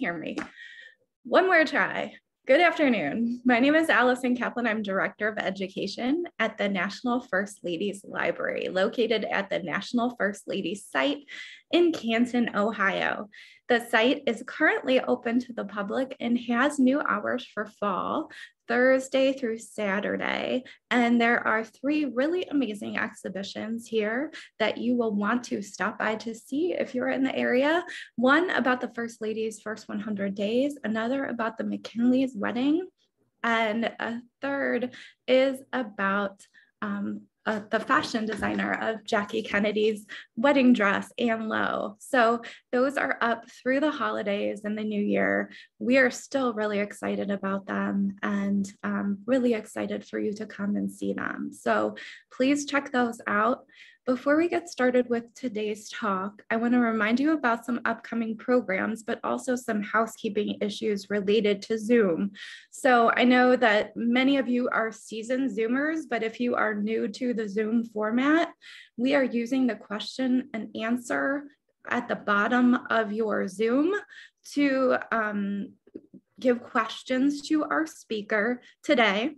hear me. One more try. Good afternoon. My name is Allison Kaplan. I'm Director of Education at the National First Ladies Library, located at the National First Ladies site in Canton, Ohio. The site is currently open to the public and has new hours for fall, Thursday through Saturday. And there are three really amazing exhibitions here that you will want to stop by to see if you're in the area. One about the First Lady's first 100 days, another about the McKinley's wedding, and a third is about um, uh, the fashion designer of Jackie Kennedy's wedding dress, Ann Lowe. So those are up through the holidays and the new year. We are still really excited about them and um, really excited for you to come and see them. So please check those out. Before we get started with today's talk, I want to remind you about some upcoming programs, but also some housekeeping issues related to Zoom. So I know that many of you are seasoned Zoomers, but if you are new to the Zoom format, we are using the question and answer at the bottom of your Zoom to um, give questions to our speaker today.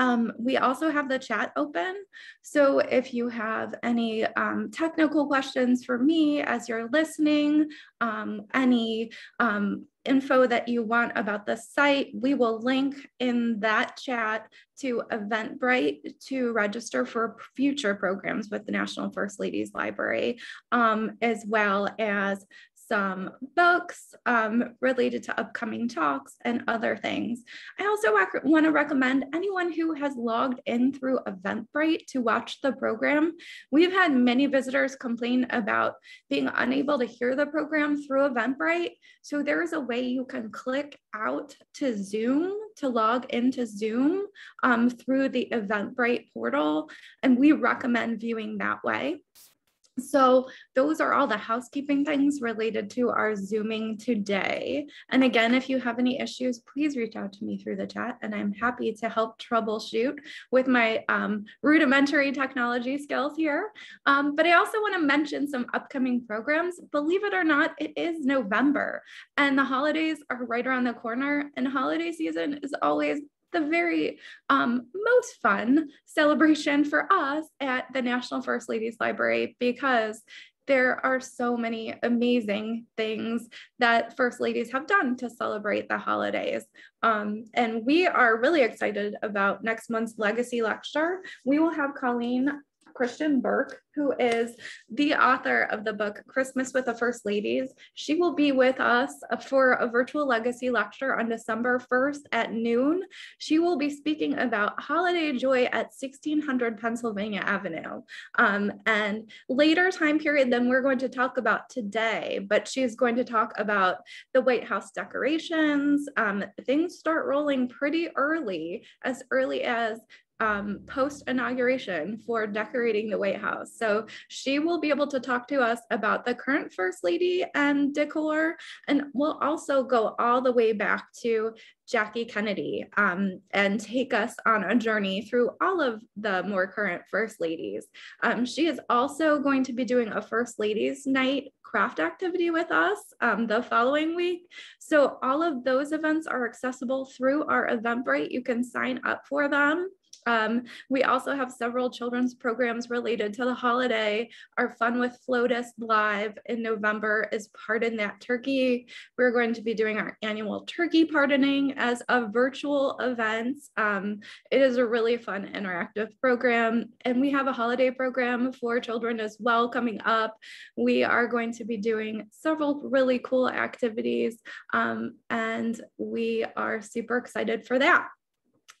Um, we also have the chat open. So if you have any um, technical questions for me as you're listening, um, any um, info that you want about the site, we will link in that chat to Eventbrite to register for future programs with the National First Ladies Library, um, as well as some books um, related to upcoming talks and other things. I also want to recommend anyone who has logged in through Eventbrite to watch the program. We've had many visitors complain about being unable to hear the program through Eventbrite. So there is a way you can click out to Zoom to log into Zoom um, through the Eventbrite portal. And we recommend viewing that way. So those are all the housekeeping things related to our Zooming today. And again, if you have any issues, please reach out to me through the chat and I'm happy to help troubleshoot with my um, rudimentary technology skills here. Um, but I also wanna mention some upcoming programs. Believe it or not, it is November and the holidays are right around the corner and holiday season is always the very um, most fun celebration for us at the National First Ladies Library because there are so many amazing things that First Ladies have done to celebrate the holidays. Um, and we are really excited about next month's Legacy Lecture. We will have Coleen Christian Burke, who is the author of the book Christmas with the First Ladies. She will be with us for a virtual legacy lecture on December 1st at noon. She will be speaking about holiday joy at 1600 Pennsylvania Avenue. Um, and later time period than we're going to talk about today, but she's going to talk about the White House decorations. Um, things start rolling pretty early, as early as um, post inauguration for decorating the White House. So she will be able to talk to us about the current First Lady and decor, and we'll also go all the way back to Jackie Kennedy um, and take us on a journey through all of the more current First Ladies. Um, she is also going to be doing a First Ladies Night craft activity with us um, the following week. So all of those events are accessible through our Eventbrite. You can sign up for them. Um, we also have several children's programs related to the holiday. Our Fun with Flotus Live in November is Pardon That Turkey. We're going to be doing our annual turkey pardoning as a virtual event. Um, it is a really fun interactive program. And we have a holiday program for children as well coming up. We are going to be doing several really cool activities um, and we are super excited for that.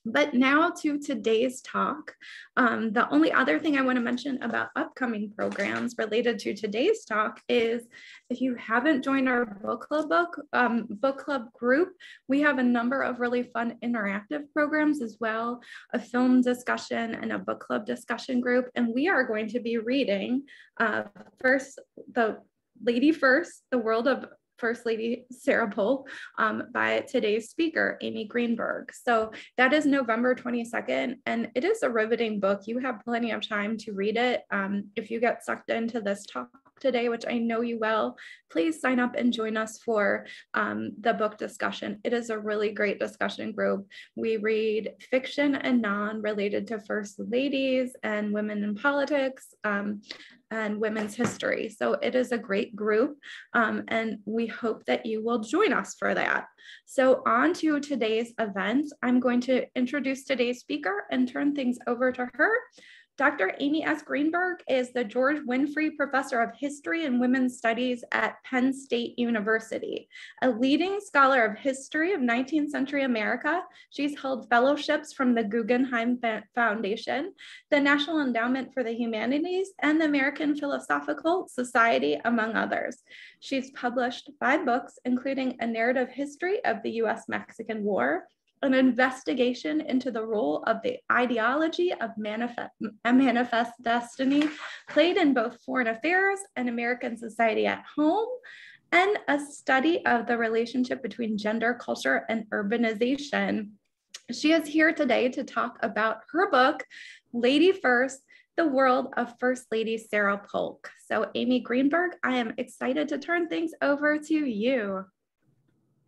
But now to today's talk. Um, the only other thing I want to mention about upcoming programs related to today's talk is if you haven't joined our book club book um, book club group, we have a number of really fun interactive programs as well, a film discussion and a book club discussion group. And we are going to be reading uh, first the Lady First, The World of First Lady Sarah Polk um, by today's speaker, Amy Greenberg. So that is November 22nd, and it is a riveting book. You have plenty of time to read it. Um, if you get sucked into this talk today, which I know you will, please sign up and join us for um, the book discussion. It is a really great discussion group. We read fiction and non related to First Ladies and women in politics. Um, and women's history. So it is a great group, um, and we hope that you will join us for that. So, on to today's event, I'm going to introduce today's speaker and turn things over to her. Dr. Amy S. Greenberg is the George Winfree Professor of History and Women's Studies at Penn State University. A leading scholar of history of 19th century America, she's held fellowships from the Guggenheim Foundation, the National Endowment for the Humanities, and the American Philosophical Society, among others. She's published five books, including A Narrative History of the US-Mexican War, an investigation into the role of the ideology of manifest, manifest destiny played in both foreign affairs and American society at home, and a study of the relationship between gender, culture, and urbanization. She is here today to talk about her book, Lady First, the world of First Lady Sarah Polk. So Amy Greenberg, I am excited to turn things over to you.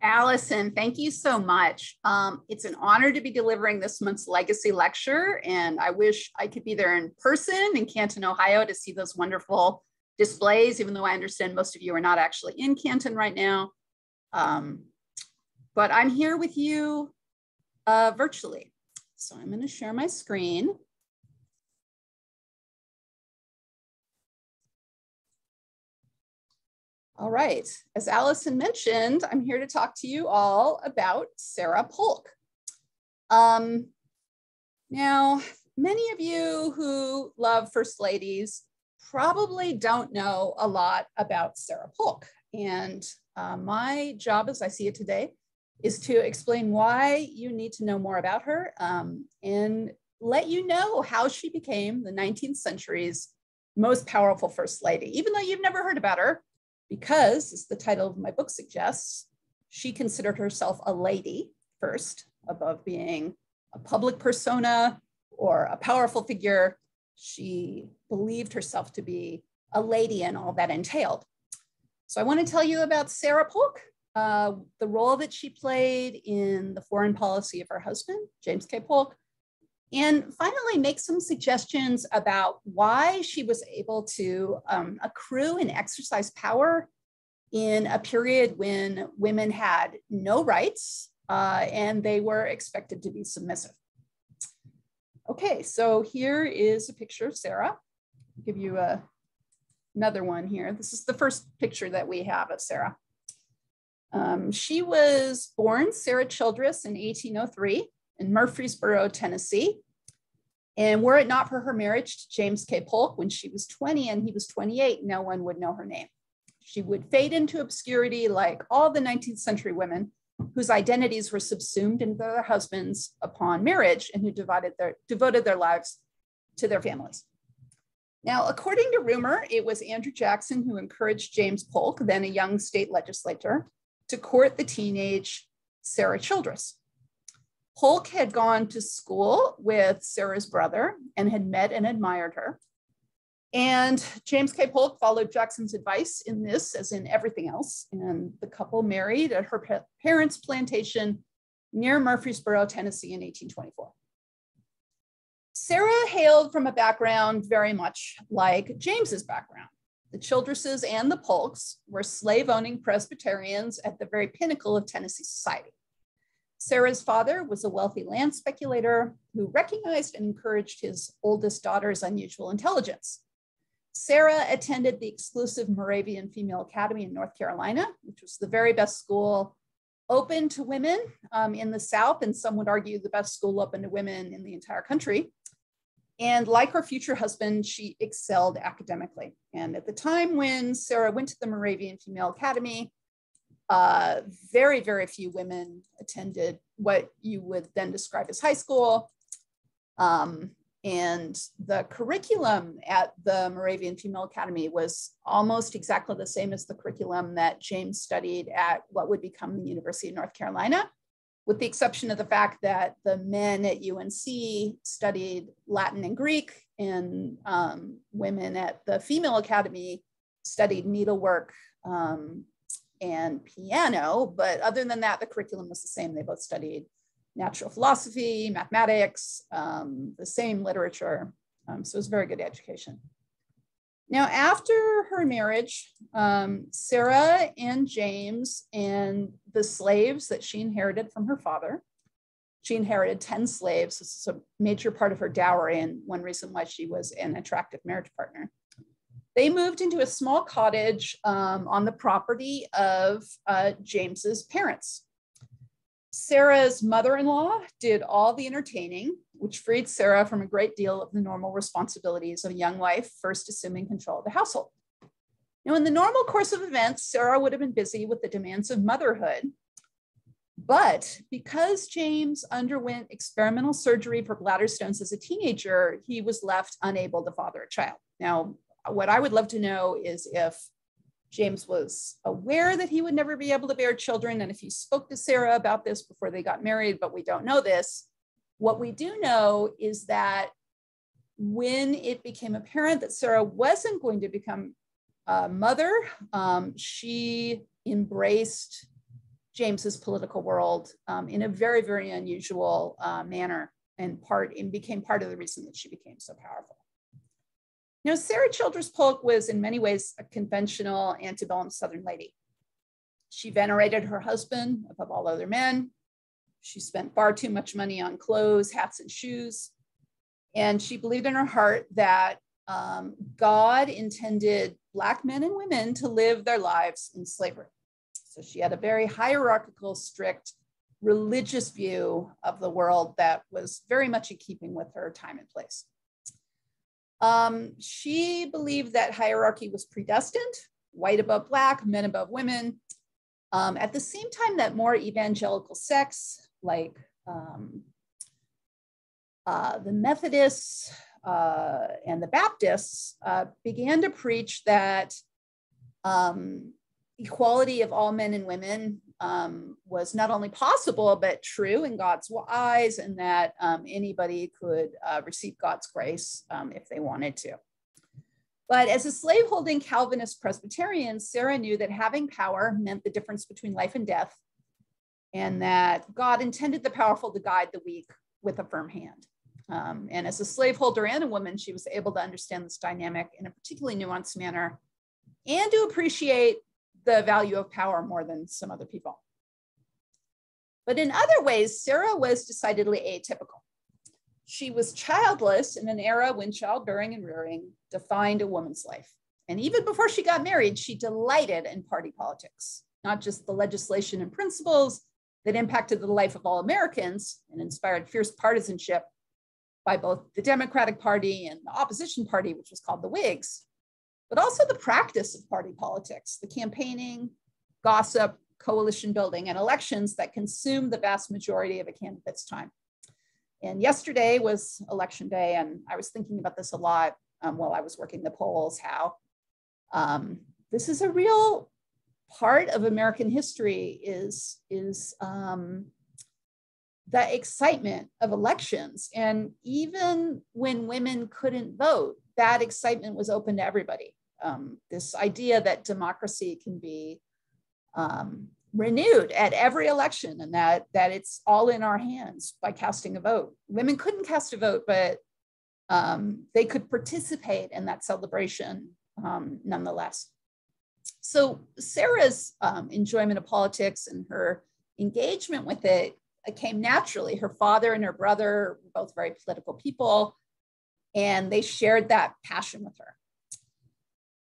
Allison, thank you so much. Um, it's an honor to be delivering this month's legacy lecture, and I wish I could be there in person in Canton, Ohio to see those wonderful displays, even though I understand most of you are not actually in Canton right now. Um, but I'm here with you uh, virtually. So I'm gonna share my screen. All right, as Allison mentioned, I'm here to talk to you all about Sarah Polk. Um, now, many of you who love First Ladies probably don't know a lot about Sarah Polk. And uh, my job, as I see it today, is to explain why you need to know more about her um, and let you know how she became the 19th century's most powerful First Lady. Even though you've never heard about her, because, as the title of my book suggests, she considered herself a lady first, above being a public persona or a powerful figure. She believed herself to be a lady and all that entailed. So I want to tell you about Sarah Polk, uh, the role that she played in the foreign policy of her husband, James K. Polk, and finally make some suggestions about why she was able to um, accrue and exercise power in a period when women had no rights uh, and they were expected to be submissive. Okay, so here is a picture of Sarah. I'll give you a, another one here. This is the first picture that we have of Sarah. Um, she was born Sarah Childress in 1803 in Murfreesboro, Tennessee. And were it not for her marriage to James K. Polk when she was 20 and he was 28, no one would know her name. She would fade into obscurity like all the 19th century women whose identities were subsumed into their husbands upon marriage and who divided their, devoted their lives to their families. Now, according to rumor, it was Andrew Jackson who encouraged James Polk, then a young state legislator, to court the teenage Sarah Childress. Polk had gone to school with Sarah's brother and had met and admired her. And James K. Polk followed Jackson's advice in this, as in everything else. And the couple married at her parents' plantation near Murfreesboro, Tennessee in 1824. Sarah hailed from a background very much like James's background. The Childresses and the Polks were slave owning Presbyterians at the very pinnacle of Tennessee society. Sarah's father was a wealthy land speculator who recognized and encouraged his oldest daughter's unusual intelligence. Sarah attended the exclusive Moravian Female Academy in North Carolina, which was the very best school open to women um, in the South, and some would argue the best school open to women in the entire country. And like her future husband, she excelled academically. And at the time when Sarah went to the Moravian Female Academy, uh, very, very few women attended what you would then describe as high school. Um, and the curriculum at the Moravian Female Academy was almost exactly the same as the curriculum that James studied at what would become the University of North Carolina, with the exception of the fact that the men at UNC studied Latin and Greek, and um, women at the Female Academy studied needlework um, and piano, but other than that, the curriculum was the same. They both studied natural philosophy, mathematics, um, the same literature. Um, so it was a very good education. Now, after her marriage, um, Sarah and James and the slaves that she inherited from her father, she inherited 10 slaves. This is a major part of her dowry and one reason why she was an attractive marriage partner. They moved into a small cottage um, on the property of uh, James's parents. Sarah's mother-in-law did all the entertaining, which freed Sarah from a great deal of the normal responsibilities of a young wife, first assuming control of the household. Now, in the normal course of events, Sarah would have been busy with the demands of motherhood. But because James underwent experimental surgery for bladder stones as a teenager, he was left unable to father a child. Now, what I would love to know is if James was aware that he would never be able to bear children. And if he spoke to Sarah about this before they got married, but we don't know this. What we do know is that when it became apparent that Sarah wasn't going to become a mother, um, she embraced James's political world um, in a very, very unusual uh, manner and part and became part of the reason that she became so powerful. Now, Sarah Childress Polk was in many ways a conventional antebellum Southern lady. She venerated her husband above all other men. She spent far too much money on clothes, hats, and shoes. And she believed in her heart that um, God intended Black men and women to live their lives in slavery. So she had a very hierarchical, strict, religious view of the world that was very much in keeping with her time and place. Um, she believed that hierarchy was predestined, white above black, men above women. Um, at the same time that more evangelical sects like um, uh, the Methodists uh, and the Baptists uh, began to preach that um, equality of all men and women um, was not only possible, but true in God's eyes, and that um, anybody could uh, receive God's grace um, if they wanted to. But as a slaveholding Calvinist Presbyterian, Sarah knew that having power meant the difference between life and death, and that God intended the powerful to guide the weak with a firm hand. Um, and as a slaveholder and a woman, she was able to understand this dynamic in a particularly nuanced manner and to appreciate the value of power more than some other people. But in other ways, Sarah was decidedly atypical. She was childless in an era when childbearing and rearing defined a woman's life. And even before she got married, she delighted in party politics, not just the legislation and principles that impacted the life of all Americans and inspired fierce partisanship by both the Democratic Party and the opposition party, which was called the Whigs, but also the practice of party politics, the campaigning, gossip, coalition building, and elections that consume the vast majority of a candidate's time. And yesterday was election day, and I was thinking about this a lot um, while I was working the polls, how um, this is a real part of American history is, is um, the excitement of elections. And even when women couldn't vote, that excitement was open to everybody um, this idea that democracy can be um, renewed at every election and that, that it's all in our hands by casting a vote. Women couldn't cast a vote, but um, they could participate in that celebration um, nonetheless. So Sarah's um, enjoyment of politics and her engagement with it came naturally. Her father and her brother were both very political people, and they shared that passion with her.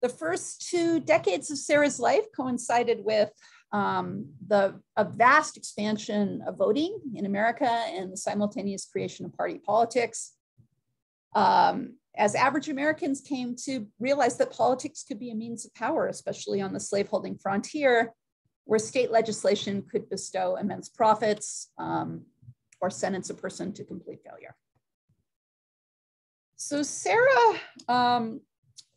The first two decades of Sarah's life coincided with um, the a vast expansion of voting in America and the simultaneous creation of party politics. Um, as average Americans came to realize that politics could be a means of power, especially on the slaveholding frontier, where state legislation could bestow immense profits um, or sentence a person to complete failure. So Sarah um,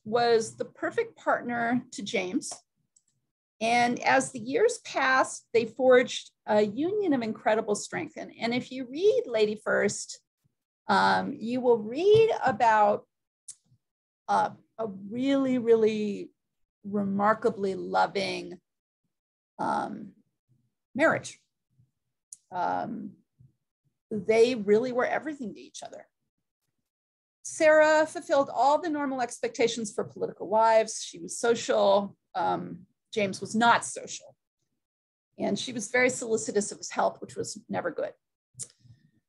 was the perfect partner to James. And as the years passed, they forged a union of incredible strength. And, and if you read Lady First, um, you will read about uh, a really, really remarkably loving um, marriage. Um, they really were everything to each other. Sarah fulfilled all the normal expectations for political wives. She was social. Um, James was not social. And she was very solicitous of his health, which was never good.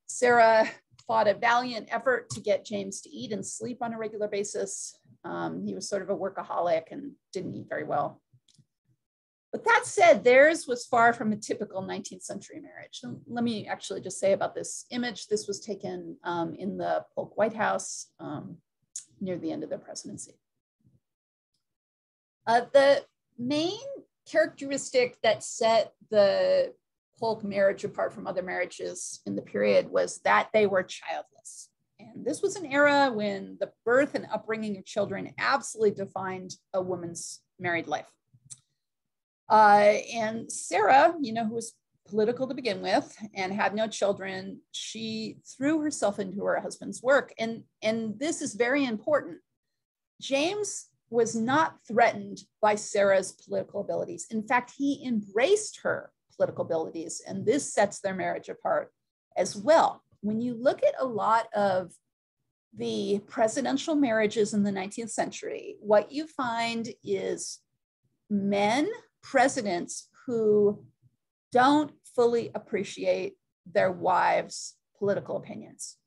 Sarah fought a valiant effort to get James to eat and sleep on a regular basis. Um, he was sort of a workaholic and didn't eat very well. But that said, theirs was far from a typical 19th century marriage. And let me actually just say about this image. This was taken um, in the Polk White House um, near the end of their presidency. Uh, the main characteristic that set the Polk marriage apart from other marriages in the period was that they were childless. And this was an era when the birth and upbringing of children absolutely defined a woman's married life. Uh, and Sarah, you know, who was political to begin with and had no children, she threw herself into her husband's work. And, and this is very important. James was not threatened by Sarah's political abilities. In fact, he embraced her political abilities, and this sets their marriage apart as well. When you look at a lot of the presidential marriages in the 19th century, what you find is men presidents who don't fully appreciate their wives' political opinions.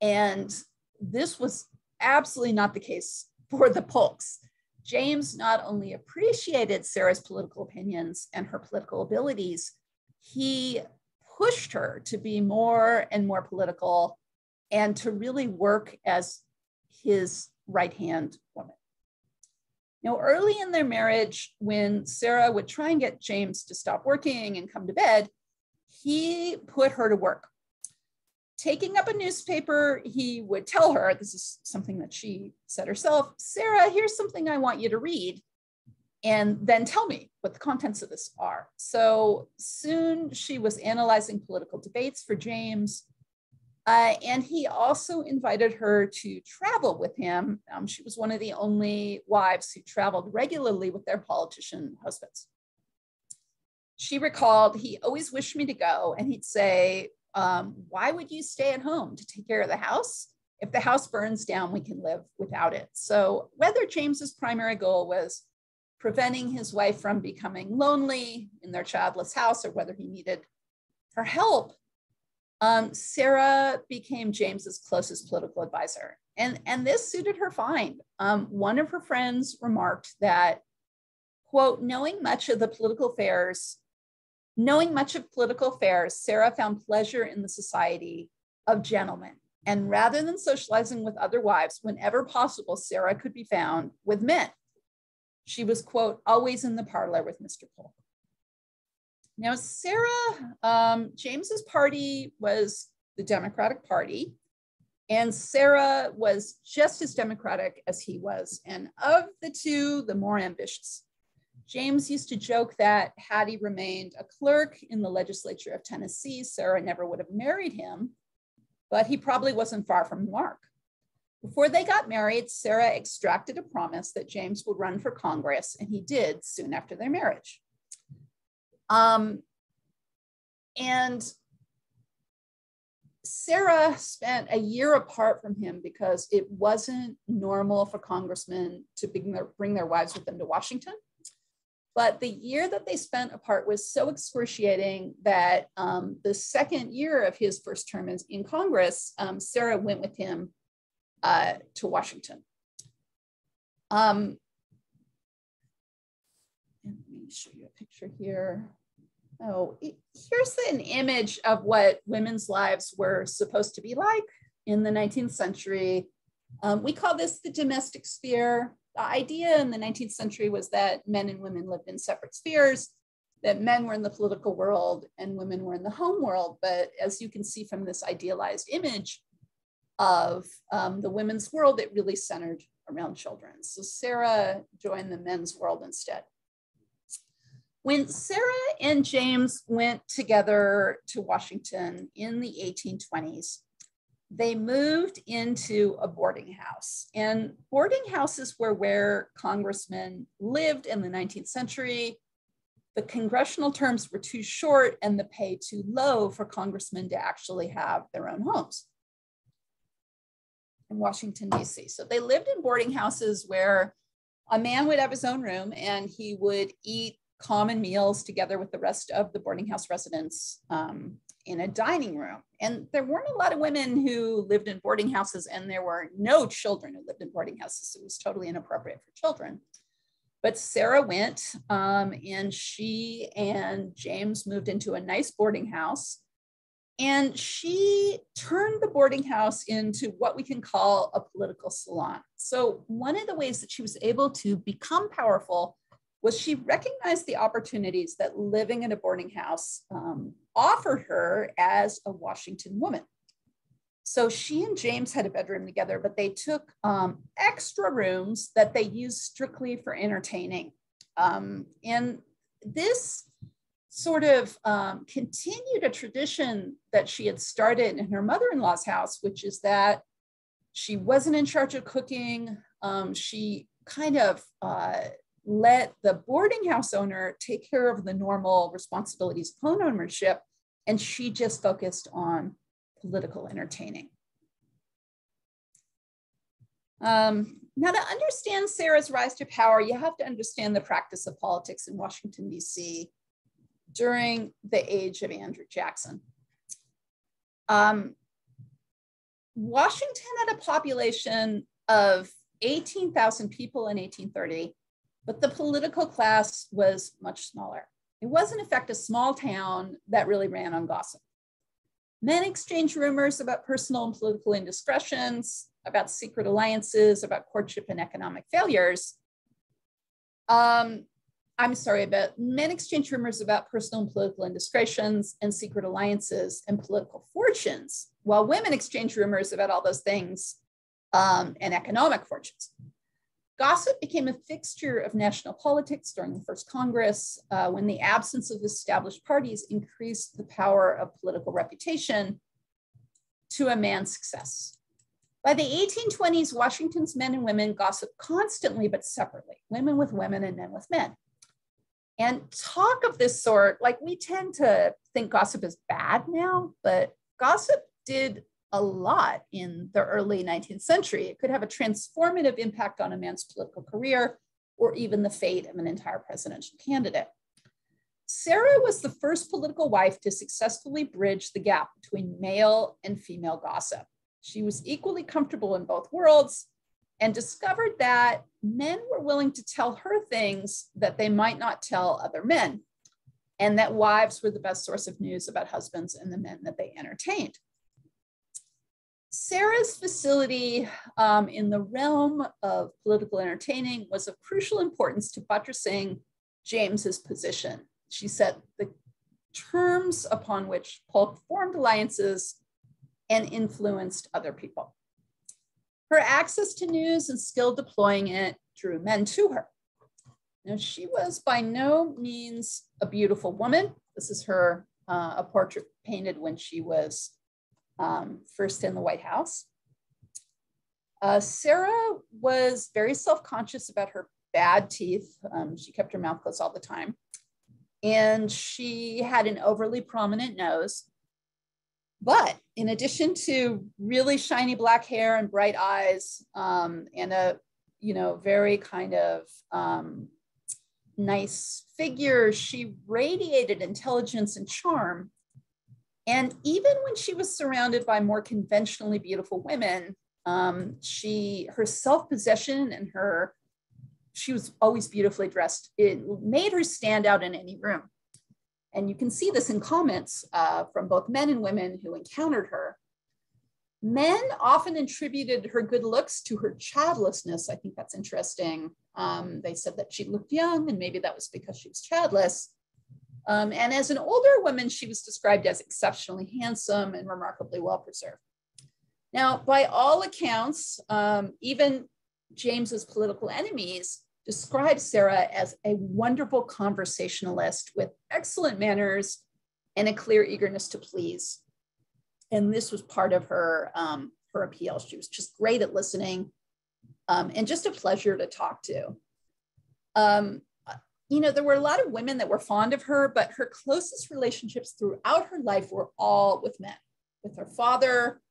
And this was absolutely not the case for the Polks. James not only appreciated Sarah's political opinions and her political abilities, he pushed her to be more and more political and to really work as his right hand woman. Now, early in their marriage, when Sarah would try and get James to stop working and come to bed, he put her to work. Taking up a newspaper, he would tell her this is something that she said herself Sarah, here's something I want you to read, and then tell me what the contents of this are. So soon she was analyzing political debates for James uh, and he also invited her to travel with him. Um, she was one of the only wives who traveled regularly with their politician husbands. She recalled, he always wished me to go, and he'd say, um, Why would you stay at home to take care of the house? If the house burns down, we can live without it. So, whether James's primary goal was preventing his wife from becoming lonely in their childless house or whether he needed her help, um, Sarah became James's closest political advisor. And, and this suited her fine. Um, one of her friends remarked that, quote, knowing much of the political affairs, knowing much of political affairs, Sarah found pleasure in the society of gentlemen. And rather than socializing with other wives, whenever possible, Sarah could be found with men. She was, quote, always in the parlor with Mr. Polk. Now, Sarah, um, James's party was the Democratic Party, and Sarah was just as democratic as he was. And of the two, the more ambitious. James used to joke that had he remained a clerk in the legislature of Tennessee, Sarah never would have married him, but he probably wasn't far from the mark. Before they got married, Sarah extracted a promise that James would run for Congress, and he did soon after their marriage. Um, and Sarah spent a year apart from him because it wasn't normal for congressmen to bring their, bring their wives with them to Washington. But the year that they spent apart was so excruciating that um, the second year of his first term in, in Congress, um, Sarah went with him uh, to Washington. Um, show you a picture here. Oh, here's an image of what women's lives were supposed to be like in the 19th century. Um, we call this the domestic sphere. The idea in the 19th century was that men and women lived in separate spheres, that men were in the political world and women were in the home world. But as you can see from this idealized image of um, the women's world, it really centered around children. So Sarah joined the men's world instead. When Sarah and James went together to Washington in the 1820s, they moved into a boarding house. And boarding houses were where congressmen lived in the 19th century. The congressional terms were too short and the pay too low for congressmen to actually have their own homes in Washington, D.C. So they lived in boarding houses where a man would have his own room and he would eat common meals together with the rest of the boarding house residents um, in a dining room. And there weren't a lot of women who lived in boarding houses, and there were no children who lived in boarding houses. It was totally inappropriate for children. But Sarah went, um, and she and James moved into a nice boarding house. And she turned the boarding house into what we can call a political salon. So, one of the ways that she was able to become powerful was she recognized the opportunities that living in a boarding house um, offered her as a Washington woman. So she and James had a bedroom together, but they took um, extra rooms that they used strictly for entertaining. Um, and this sort of um, continued a tradition that she had started in her mother in law's house, which is that she wasn't in charge of cooking. Um, she kind of uh, let the boarding house owner take care of the normal responsibilities of home ownership, and she just focused on political entertaining. Um, now, to understand Sarah's rise to power, you have to understand the practice of politics in Washington, D.C. during the age of Andrew Jackson. Um, Washington had a population of 18,000 people in 1830 but the political class was much smaller. It was, in effect, a small town that really ran on gossip. Men exchanged rumors about personal and political indiscretions, about secret alliances, about courtship and economic failures. Um, I'm sorry, but men exchanged rumors about personal and political indiscretions and secret alliances and political fortunes, while women exchanged rumors about all those things um, and economic fortunes. Gossip became a fixture of national politics during the first Congress uh, when the absence of established parties increased the power of political reputation to a man's success. By the 1820s, Washington's men and women gossiped constantly but separately, women with women and men with men. And talk of this sort, like we tend to think gossip is bad now, but gossip did a lot in the early 19th century. It could have a transformative impact on a man's political career or even the fate of an entire presidential candidate. Sarah was the first political wife to successfully bridge the gap between male and female gossip. She was equally comfortable in both worlds and discovered that men were willing to tell her things that they might not tell other men, and that wives were the best source of news about husbands and the men that they entertained. Sarah's facility um, in the realm of political entertaining was of crucial importance to buttressing James's position. She set the terms upon which Polk formed alliances and influenced other people. Her access to news and skill deploying it drew men to her. Now, she was by no means a beautiful woman. This is her, uh, a portrait painted when she was um, first in the White House. Uh, Sarah was very self conscious about her bad teeth. Um, she kept her mouth closed all the time. And she had an overly prominent nose. But in addition to really shiny black hair and bright eyes um, and a, you know, very kind of um, nice figure, she radiated intelligence and charm and even when she was surrounded by more conventionally beautiful women, um, she her self-possession and her she was always beautifully dressed. It made her stand out in any room. And you can see this in comments uh, from both men and women who encountered her. Men often attributed her good looks to her childlessness. I think that's interesting. Um, they said that she looked young, and maybe that was because she was childless. Um, and as an older woman, she was described as exceptionally handsome and remarkably well preserved. Now, by all accounts, um, even James's political enemies described Sarah as a wonderful conversationalist with excellent manners and a clear eagerness to please. and this was part of her um, her appeal. She was just great at listening, um, and just a pleasure to talk to. Um, you know, there were a lot of women that were fond of her, but her closest relationships throughout her life were all with men, with her father,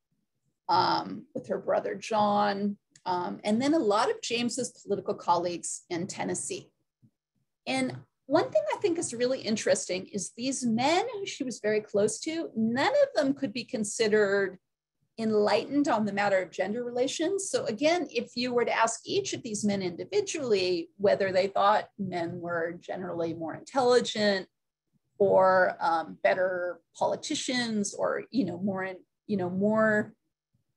um, with her brother John, um, and then a lot of James's political colleagues in Tennessee. And one thing I think is really interesting is these men who she was very close to, none of them could be considered enlightened on the matter of gender relations. So, again, if you were to ask each of these men individually whether they thought men were generally more intelligent or um, better politicians or, you know, more, in, you know, more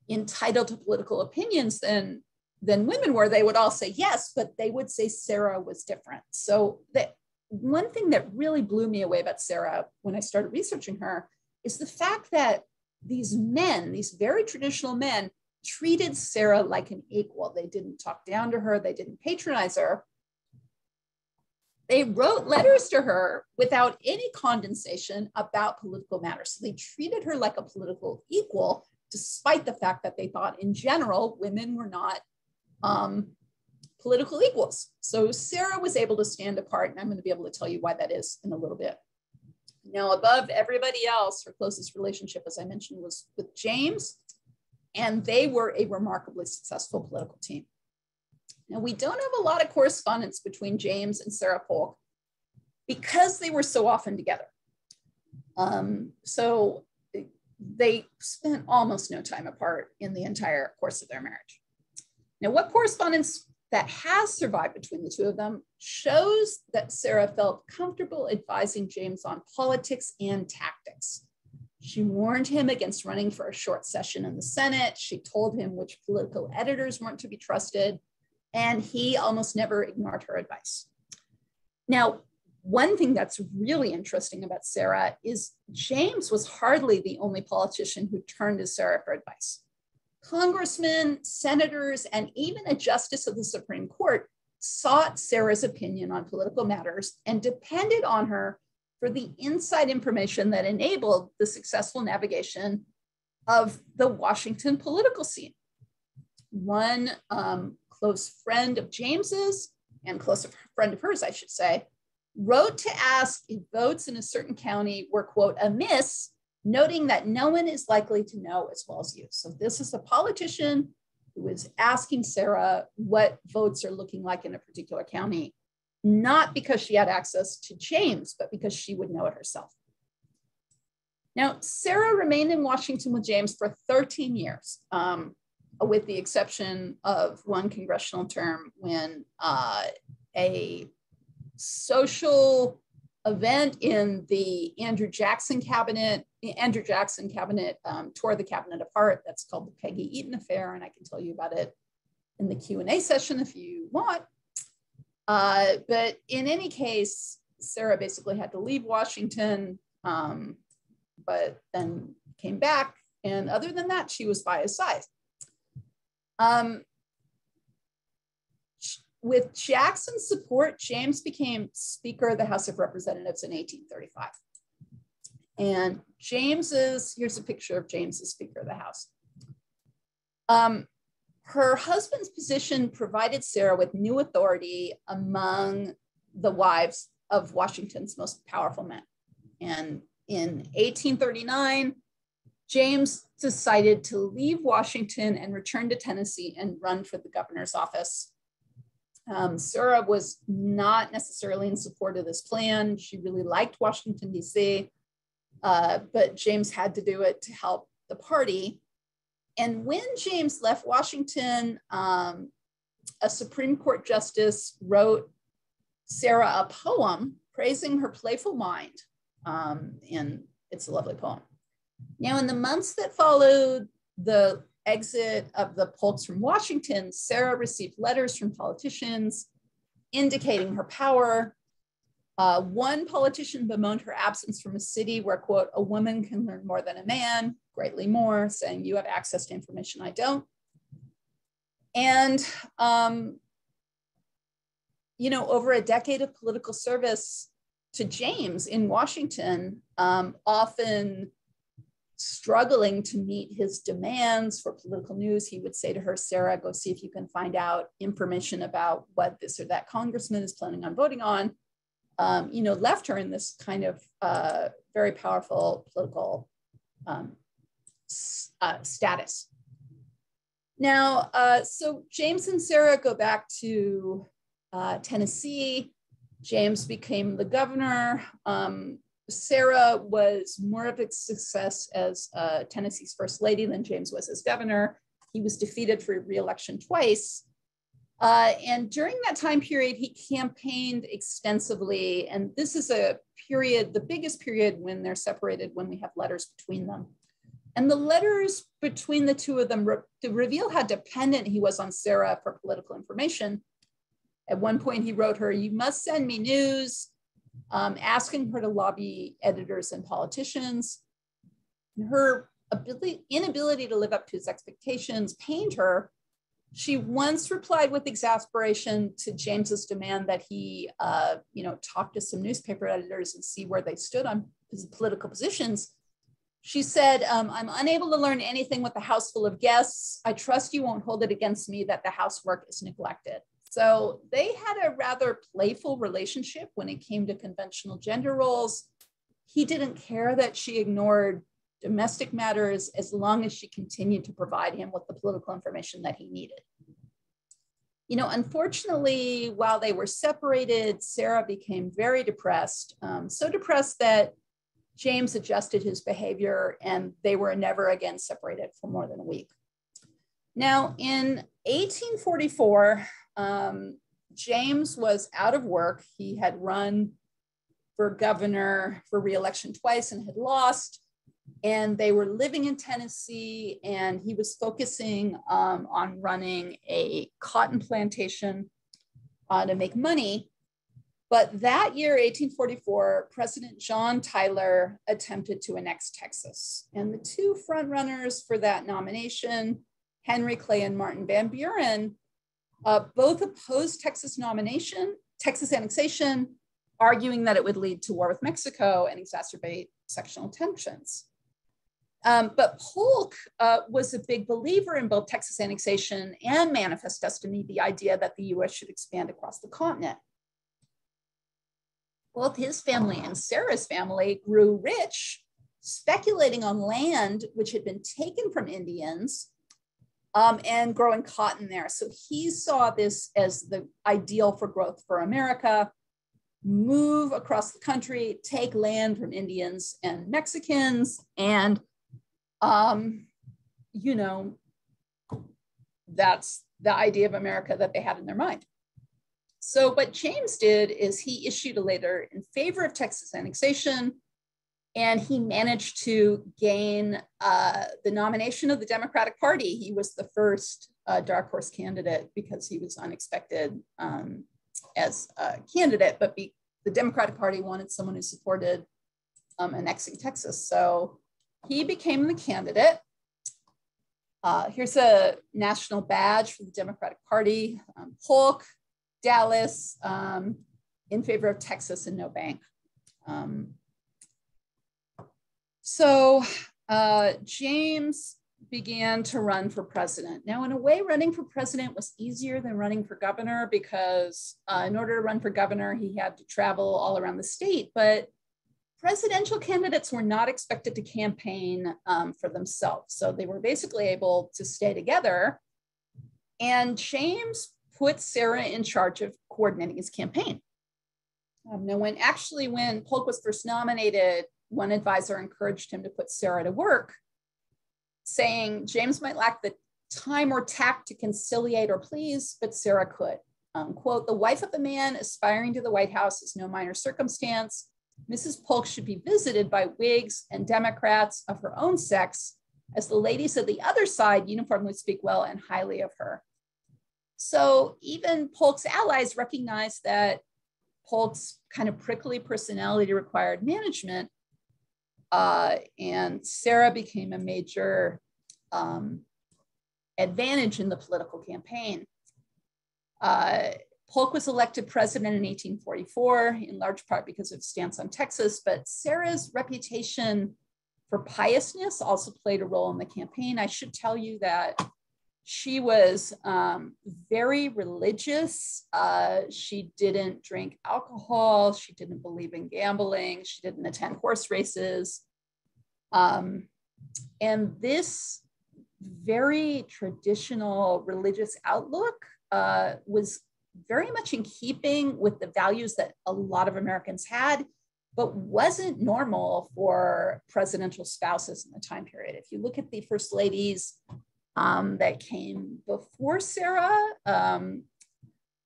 entitled to political opinions than than women were, they would all say yes, but they would say Sarah was different. So that one thing that really blew me away about Sarah when I started researching her is the fact that these men, these very traditional men, treated Sarah like an equal. They didn't talk down to her, they didn't patronize her. They wrote letters to her without any condensation about political matters. So they treated her like a political equal, despite the fact that they thought, in general, women were not um, political equals. So Sarah was able to stand apart, and I'm going to be able to tell you why that is in a little bit. Now, above everybody else, her closest relationship, as I mentioned, was with James, and they were a remarkably successful political team. Now, we don't have a lot of correspondence between James and Sarah Polk because they were so often together. Um, so they spent almost no time apart in the entire course of their marriage. Now, what correspondence that has survived between the two of them shows that Sarah felt comfortable advising James on politics and tactics. She warned him against running for a short session in the Senate. She told him which political editors weren't to be trusted, and he almost never ignored her advice. Now, one thing that's really interesting about Sarah is James was hardly the only politician who turned to Sarah for advice congressmen, senators, and even a justice of the Supreme Court sought Sarah's opinion on political matters and depended on her for the inside information that enabled the successful navigation of the Washington political scene. One um, close friend of James's and close friend of hers, I should say, wrote to ask if votes in a certain county were, quote, amiss noting that no one is likely to know as well as you. So this is a politician who is asking Sarah what votes are looking like in a particular county, not because she had access to James, but because she would know it herself. Now, Sarah remained in Washington with James for 13 years, um, with the exception of one congressional term when uh, a social event in the Andrew Jackson cabinet. Andrew Jackson cabinet um, tore the cabinet apart. That's called the Peggy Eaton affair, and I can tell you about it in the Q&A session if you want. Uh, but in any case, Sarah basically had to leave Washington, um, but then came back. And other than that, she was by his side. Um, with Jackson's support, James became Speaker of the House of Representatives in 1835. And James's, here's a picture of James as Speaker of the House. Um, her husband's position provided Sarah with new authority among the wives of Washington's most powerful men. And in 1839, James decided to leave Washington and return to Tennessee and run for the governor's office um, Sarah was not necessarily in support of this plan. She really liked Washington, D.C., uh, but James had to do it to help the party. And when James left Washington, um, a Supreme Court justice wrote Sarah a poem praising her playful mind. Um, and it's a lovely poem. Now, in the months that followed the exit of the Polks from Washington, Sarah received letters from politicians indicating her power. Uh, one politician bemoaned her absence from a city where, quote, a woman can learn more than a man, greatly more, saying, You have access to information I don't. And, um, you know, over a decade of political service to James in Washington, um, often struggling to meet his demands for political news, he would say to her, Sarah, go see if you can find out information about what this or that congressman is planning on voting on. Um, you know, left her in this kind of uh, very powerful political um, uh, status. Now, uh, so James and Sarah go back to uh, Tennessee. James became the governor. Um, Sarah was more of a success as uh, Tennessee's first lady than James was as governor. He was defeated for reelection twice. Uh, and during that time period, he campaigned extensively. And this is a period, the biggest period when they're separated, when we have letters between them. And the letters between the two of them re- reveal how dependent he was on Sarah for political information. At one point, he wrote her, You must send me news um, asking her to lobby editors and politicians. Her ability, inability to live up to his expectations pained her. She once replied with exasperation to James's demand that he, uh, you know, talk to some newspaper editors and see where they stood on his political positions. She said, um, I'm unable to learn anything with a house full of guests. I trust you won't hold it against me that the housework is neglected. So they had a rather playful relationship when it came to conventional gender roles. He didn't care that she ignored domestic matters as long as she continued to provide him with the political information that he needed. You know, unfortunately, while they were separated, Sarah became very depressed, um, so depressed that James adjusted his behavior and they were never again separated for more than a week. Now, in 1844, um, James was out of work. He had run for governor for reelection twice and had lost. And they were living in Tennessee, and he was focusing um, on running a cotton plantation uh, to make money. But that year, 1844, President John Tyler attempted to annex Texas. And the two frontrunners for that nomination, Henry Clay and Martin Van Buren, uh, both opposed Texas nomination, Texas annexation, arguing that it would lead to war with Mexico and exacerbate sectional tensions. Um, but Polk uh, was a big believer in both Texas annexation and manifest destiny, the idea that the US should expand across the continent. Both his family and Sarah's family grew rich, speculating on land which had been taken from Indians um, and growing cotton there. So he saw this as the ideal for growth for America, move across the country, take land from Indians and Mexicans, and, um, you know, that's the idea of America that they had in their mind. So what James did is he issued a letter in favor of Texas annexation, and he managed to gain uh, the nomination of the Democratic Party. He was the first uh, dark horse candidate because he was unexpected um, as a candidate, but be, the Democratic Party wanted someone who supported um, annexing Texas. So he became the candidate. Uh, here's a national badge for the Democratic Party, um, Polk, Dallas, um, in favor of Texas and no bank. Um, so uh, James began to run for president. Now, in a way, running for president was easier than running for governor because uh, in order to run for governor, he had to travel all around the state. But presidential candidates were not expected to campaign um, for themselves. So they were basically able to stay together. And James put Sarah in charge of coordinating his campaign. Um, now, when actually, when Polk was first nominated, one advisor encouraged him to put Sarah to work, saying James might lack the time or tact to conciliate or please, but Sarah could. Um, quote, the wife of a man aspiring to the White House is no minor circumstance. Mrs. Polk should be visited by Whigs and Democrats of her own sex, as the ladies of the other side uniformly speak well and highly of her. So even Polk's allies recognized that Polk's kind of prickly personality required management, uh, and Sarah became a major um, advantage in the political campaign. Uh, Polk was elected president in 1844, in large part because of stance on Texas, but Sarah's reputation for piousness also played a role in the campaign. I should tell you that she was um, very religious. Uh, she didn't drink alcohol. She didn't believe in gambling. She didn't attend horse races. Um, and this very traditional religious outlook uh, was very much in keeping with the values that a lot of Americans had, but wasn't normal for presidential spouses in the time period. If you look at the first ladies um, that came before Sarah, um,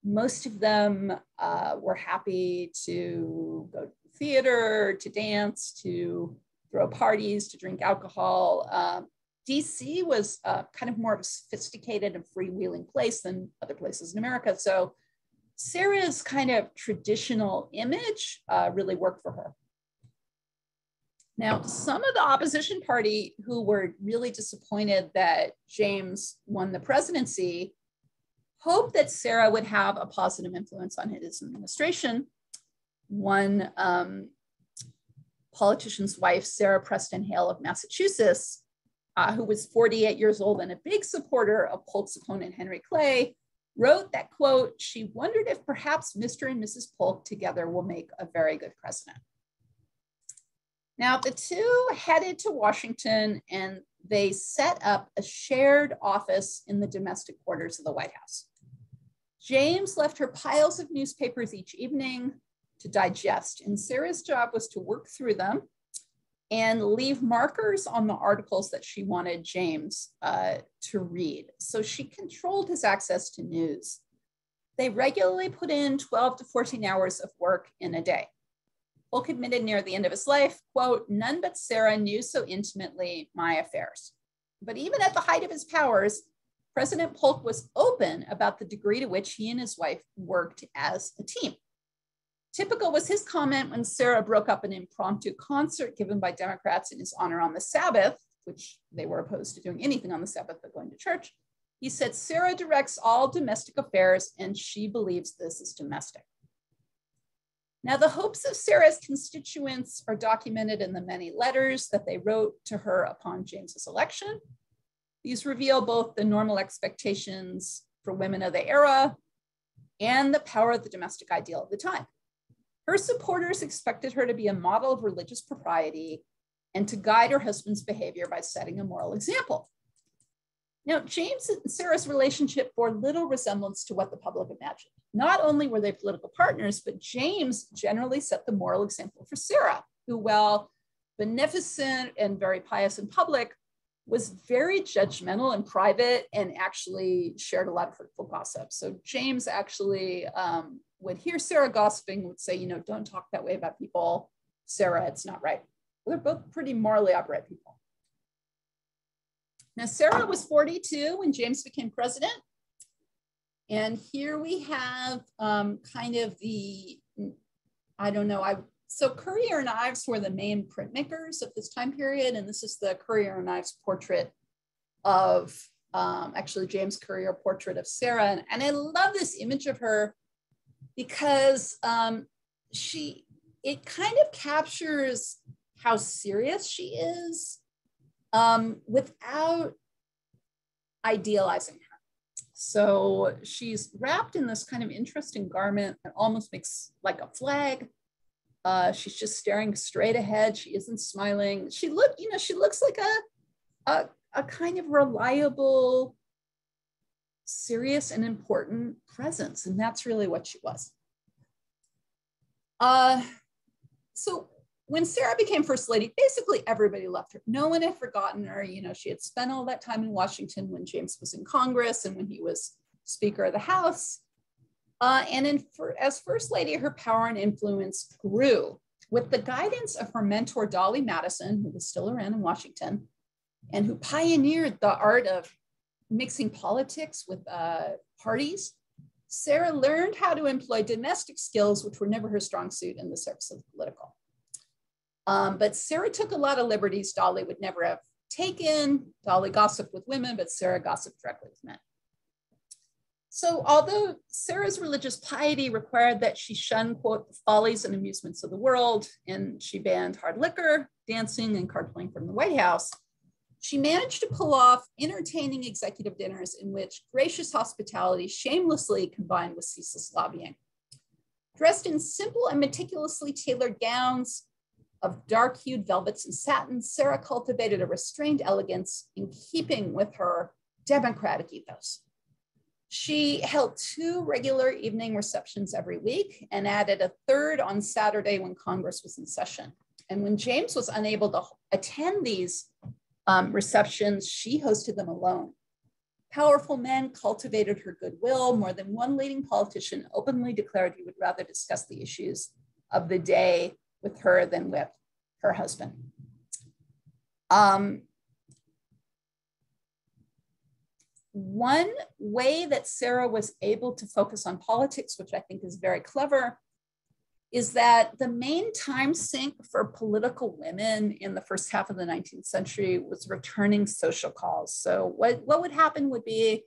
most of them uh, were happy to go to the theater, to dance, to throw parties, to drink alcohol. Uh, DC was uh, kind of more of a sophisticated and freewheeling place than other places in America. So Sarah's kind of traditional image uh, really worked for her. Now, some of the opposition party who were really disappointed that James won the presidency hoped that Sarah would have a positive influence on his administration. One um, politician's wife, Sarah Preston Hale of Massachusetts, uh, who was 48 years old and a big supporter of Polk's opponent, Henry Clay, wrote that quote, she wondered if perhaps Mr. and Mrs. Polk together will make a very good president. Now the two headed to Washington and they set up a shared office in the domestic quarters of the White House. James left her piles of newspapers each evening to digest and Sarah's job was to work through them and leave markers on the articles that she wanted James uh, to read. So she controlled his access to news. They regularly put in 12 to 14 hours of work in a day. Polk admitted near the end of his life, quote, none but Sarah knew so intimately my affairs. But even at the height of his powers, President Polk was open about the degree to which he and his wife worked as a team. Typical was his comment when Sarah broke up an impromptu concert given by Democrats in his honor on the Sabbath, which they were opposed to doing anything on the Sabbath but going to church. He said, Sarah directs all domestic affairs and she believes this is domestic. Now, the hopes of Sarah's constituents are documented in the many letters that they wrote to her upon James's election. These reveal both the normal expectations for women of the era and the power of the domestic ideal of the time. Her supporters expected her to be a model of religious propriety and to guide her husband's behavior by setting a moral example. Now, James and Sarah's relationship bore little resemblance to what the public imagined. Not only were they political partners, but James generally set the moral example for Sarah, who, while beneficent and very pious in public, was very judgmental in private and actually shared a lot of hurtful gossip. So James actually um, would hear Sarah gossiping, would say, you know, don't talk that way about people. Sarah, it's not right. They're both pretty morally upright people. Now, Sarah was 42 when James became president. And here we have um, kind of the, I don't know, I so Currier and Ives were the main printmakers of this time period. And this is the Currier and Ives portrait of um, actually James Currier portrait of Sarah. And, and I love this image of her because um, she, it kind of captures how serious she is um, without idealizing her. So she's wrapped in this kind of interesting garment that almost makes like a flag. Uh, she's just staring straight ahead. She isn't smiling. She look, you know, she looks like a, a, a kind of reliable, serious and important presence. And that's really what she was. Uh, so when Sarah became first lady, basically everybody left her. No one had forgotten her. You know, she had spent all that time in Washington when James was in Congress and when he was Speaker of the House. Uh, and in, for, as first lady, her power and influence grew with the guidance of her mentor, Dolley Madison, who was still around in Washington, and who pioneered the art of mixing politics with uh, parties. Sarah learned how to employ domestic skills, which were never her strong suit in the service of the political. Um, but Sarah took a lot of liberties Dolley would never have taken. Dolley gossiped with women, but Sarah gossiped directly with men. So, although Sarah's religious piety required that she shun, quote, the follies and amusements of the world, and she banned hard liquor, dancing, and card playing from the White House, she managed to pull off entertaining executive dinners in which gracious hospitality shamelessly combined with ceaseless lobbying. Dressed in simple and meticulously tailored gowns of dark hued velvets and satins, Sarah cultivated a restrained elegance in keeping with her democratic ethos. She held two regular evening receptions every week and added a third on Saturday when Congress was in session. And when James was unable to attend these um, receptions, she hosted them alone. Powerful men cultivated her goodwill. More than one leading politician openly declared he would rather discuss the issues of the day with her than with her husband. Um, one way that Sarah was able to focus on politics, which I think is very clever, is that the main time sink for political women in the first half of the 19th century was returning social calls. So, what, what would happen would be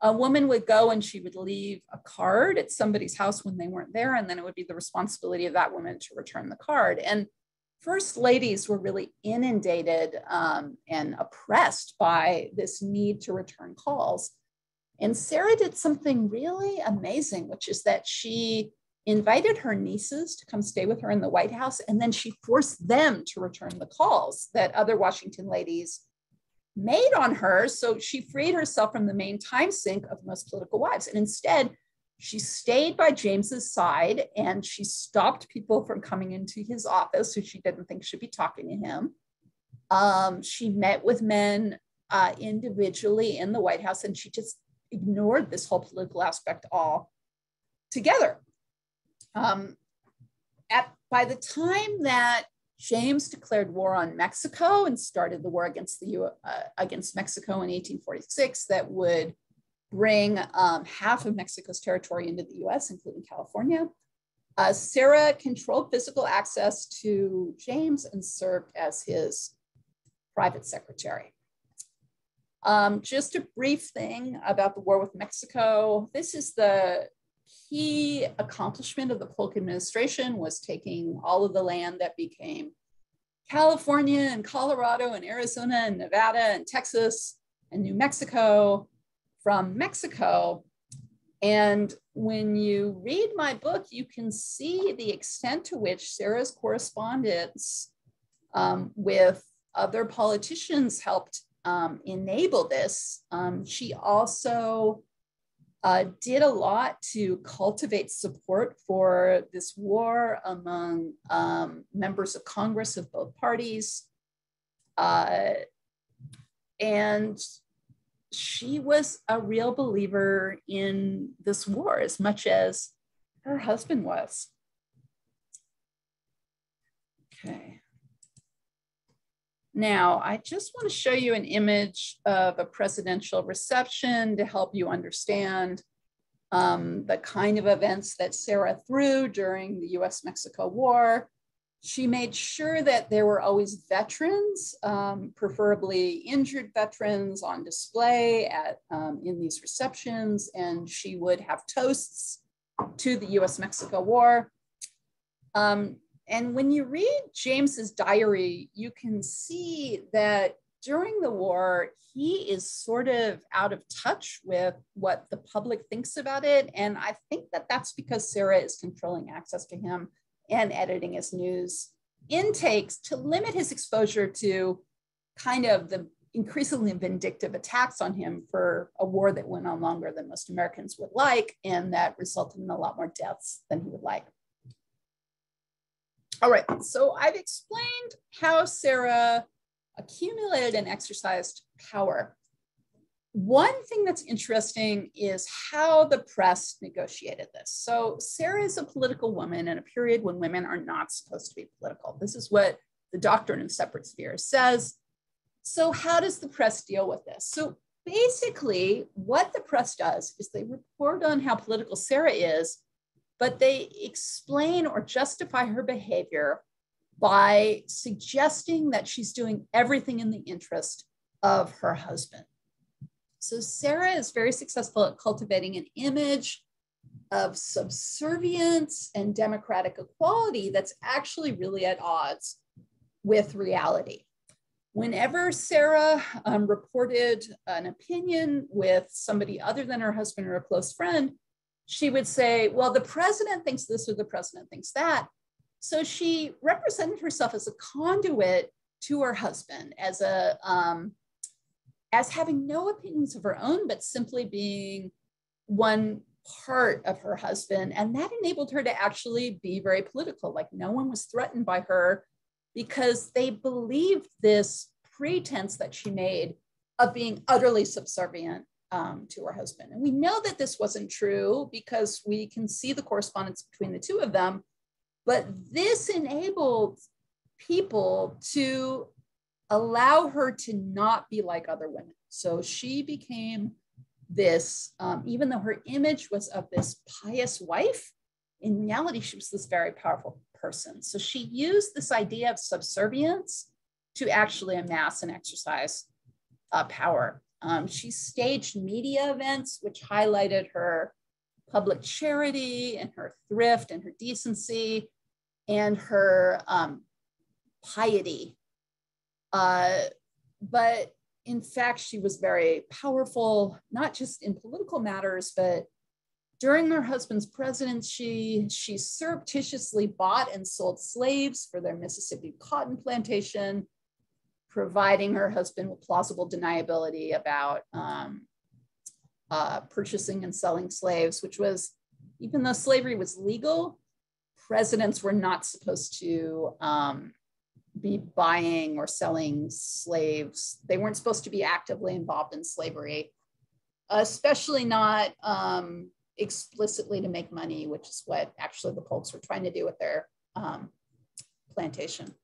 a woman would go and she would leave a card at somebody's house when they weren't there, and then it would be the responsibility of that woman to return the card. And first ladies were really inundated um, and oppressed by this need to return calls. And Sarah did something really amazing, which is that she invited her nieces to come stay with her in the White House, and then she forced them to return the calls that other Washington ladies made on her. So she freed herself from the main time sink of most political wives. And instead, she stayed by James's side and she stopped people from coming into his office who she didn't think should be talking to him. Um, she met with men uh, individually in the White House and she just ignored this whole political aspect all together. Um, at, by the time that James declared war on Mexico and started the war against the U, uh, against Mexico in 1846, that would bring um, half of Mexico's territory into the US, including California. Uh, Sarah controlled physical access to James and served as his private secretary. Um, just a brief thing about the war with Mexico. This is the key accomplishment of the Polk administration was taking all of the land that became California and Colorado and Arizona and Nevada and Texas and New Mexico from Mexico. And when you read my book, you can see the extent to which Sarah's correspondence um, with other politicians helped um, enable this. Um, she also uh, did a lot to cultivate support for this war among um, members of Congress of both parties. Uh, and she was a real believer in this war as much as her husband was. Okay. Now, I just want to show you an image of a presidential reception to help you understand um, the kind of events that Sarah threw during the US Mexico War. She made sure that there were always veterans, um, preferably injured veterans, on display at, um, in these receptions, and she would have toasts to the US Mexico War. Um, and when you read James's diary, you can see that during the war, he is sort of out of touch with what the public thinks about it. And I think that that's because Sarah is controlling access to him and editing his news intakes to limit his exposure to kind of the increasingly vindictive attacks on him for a war that went on longer than most Americans would like, and that resulted in a lot more deaths than he would like. All right, so I've explained how Sarah accumulated and exercised power. One thing that's interesting is how the press negotiated this. So, Sarah is a political woman in a period when women are not supposed to be political. This is what the doctrine of separate spheres says. So, how does the press deal with this? So, basically, what the press does is they report on how political Sarah is, but they explain or justify her behavior by suggesting that she's doing everything in the interest of her husband. So Sarah is very successful at cultivating an image of subservience and democratic equality that's actually really at odds with reality. Whenever Sarah um, reported an opinion with somebody other than her husband or a close friend, she would say, Well, the president thinks this or the president thinks that. So she represented herself as a conduit to her husband, as a um, as having no opinions of her own, but simply being one part of her husband. And that enabled her to actually be very political. Like no one was threatened by her because they believed this pretense that she made of being utterly subservient um, to her husband. And we know that this wasn't true because we can see the correspondence between the two of them. But this enabled people to allow her to not be like other women. So she became this, um, even though her image was of this pious wife, in reality, she was this very powerful person. So she used this idea of subservience to actually amass and exercise uh, power. Um, she staged media events which highlighted her public charity and her thrift and her decency and her um, piety. Uh, but in fact, she was very powerful, not just in political matters, but during her husband's presidency, she surreptitiously bought and sold slaves for their Mississippi cotton plantation, providing her husband with plausible deniability about um, uh, purchasing and selling slaves, which was, even though slavery was legal, presidents were not supposed to um, be buying or selling slaves. They weren't supposed to be actively involved in slavery, especially not um, explicitly to make money, which is what actually the Polks were trying to do with their um, plantation.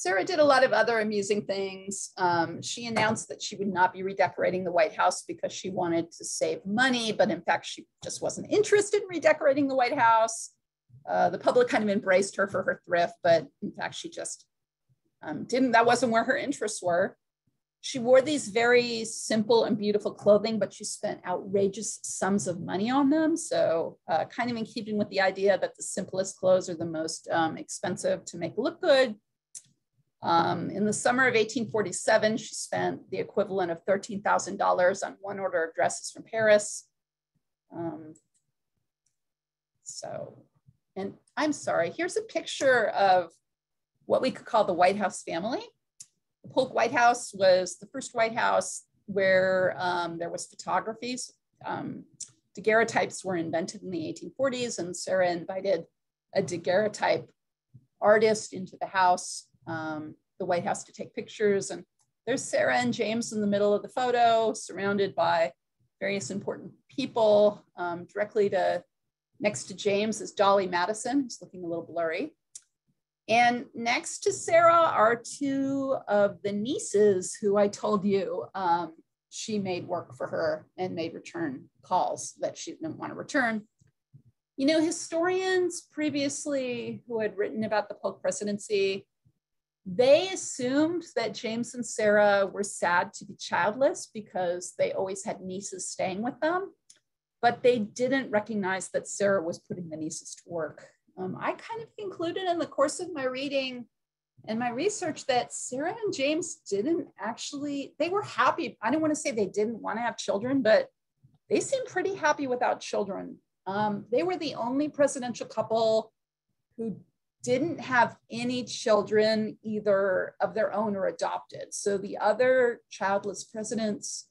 Sarah did a lot of other amusing things. Um, she announced that she would not be redecorating the White House because she wanted to save money, but in fact, she just wasn't interested in redecorating the White House. Uh, the public kind of embraced her for her thrift, but in fact, she just um, didn't, that wasn't where her interests were. She wore these very simple and beautiful clothing, but she spent outrageous sums of money on them. So, uh, kind of in keeping with the idea that the simplest clothes are the most um, expensive to make look good. Um, in the summer of 1847, she spent the equivalent of $13,000 on one order of dresses from Paris. Um, so, and I'm sorry, here's a picture of what we could call the White House family. The Polk White House was the first White House where um, there was photography. Um, daguerreotypes were invented in the 1840s, and Sarah invited a daguerreotype artist into the house, um, the White House, to take pictures. And there's Sarah and James in the middle of the photo, surrounded by various important people. Um, directly to next to James is Dolley Madison, who's looking a little blurry. And next to Sarah are two of the nieces who I told you um, she made work for her and made return calls that she didn't want to return. You know, historians previously who had written about the Polk presidency, they assumed that James and Sarah were sad to be childless because they always had nieces staying with them, but they didn't recognize that Sarah was putting the nieces to work um, I kind of concluded in the course of my reading and my research that Sarah and James didn't actually, they were happy. I don't want to say they didn't want to have children, but they seemed pretty happy without children. Um, they were the only presidential couple who didn't have any children either of their own or adopted. So the other childless presidents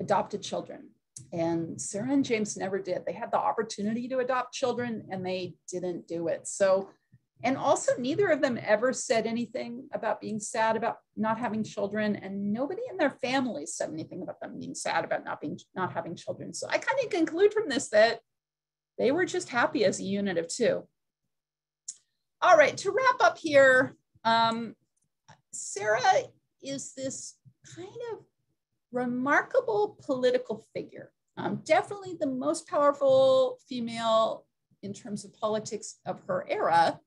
adopted children. And Sarah and James never did. They had the opportunity to adopt children and they didn't do it. So, and also neither of them ever said anything about being sad about not having children, and nobody in their families said anything about them being sad about not being not having children. So I kind of conclude from this that they were just happy as a unit of two. All right, to wrap up here, um, Sarah is this kind of remarkable political figure. Um, definitely the most powerful female in terms of politics of her era.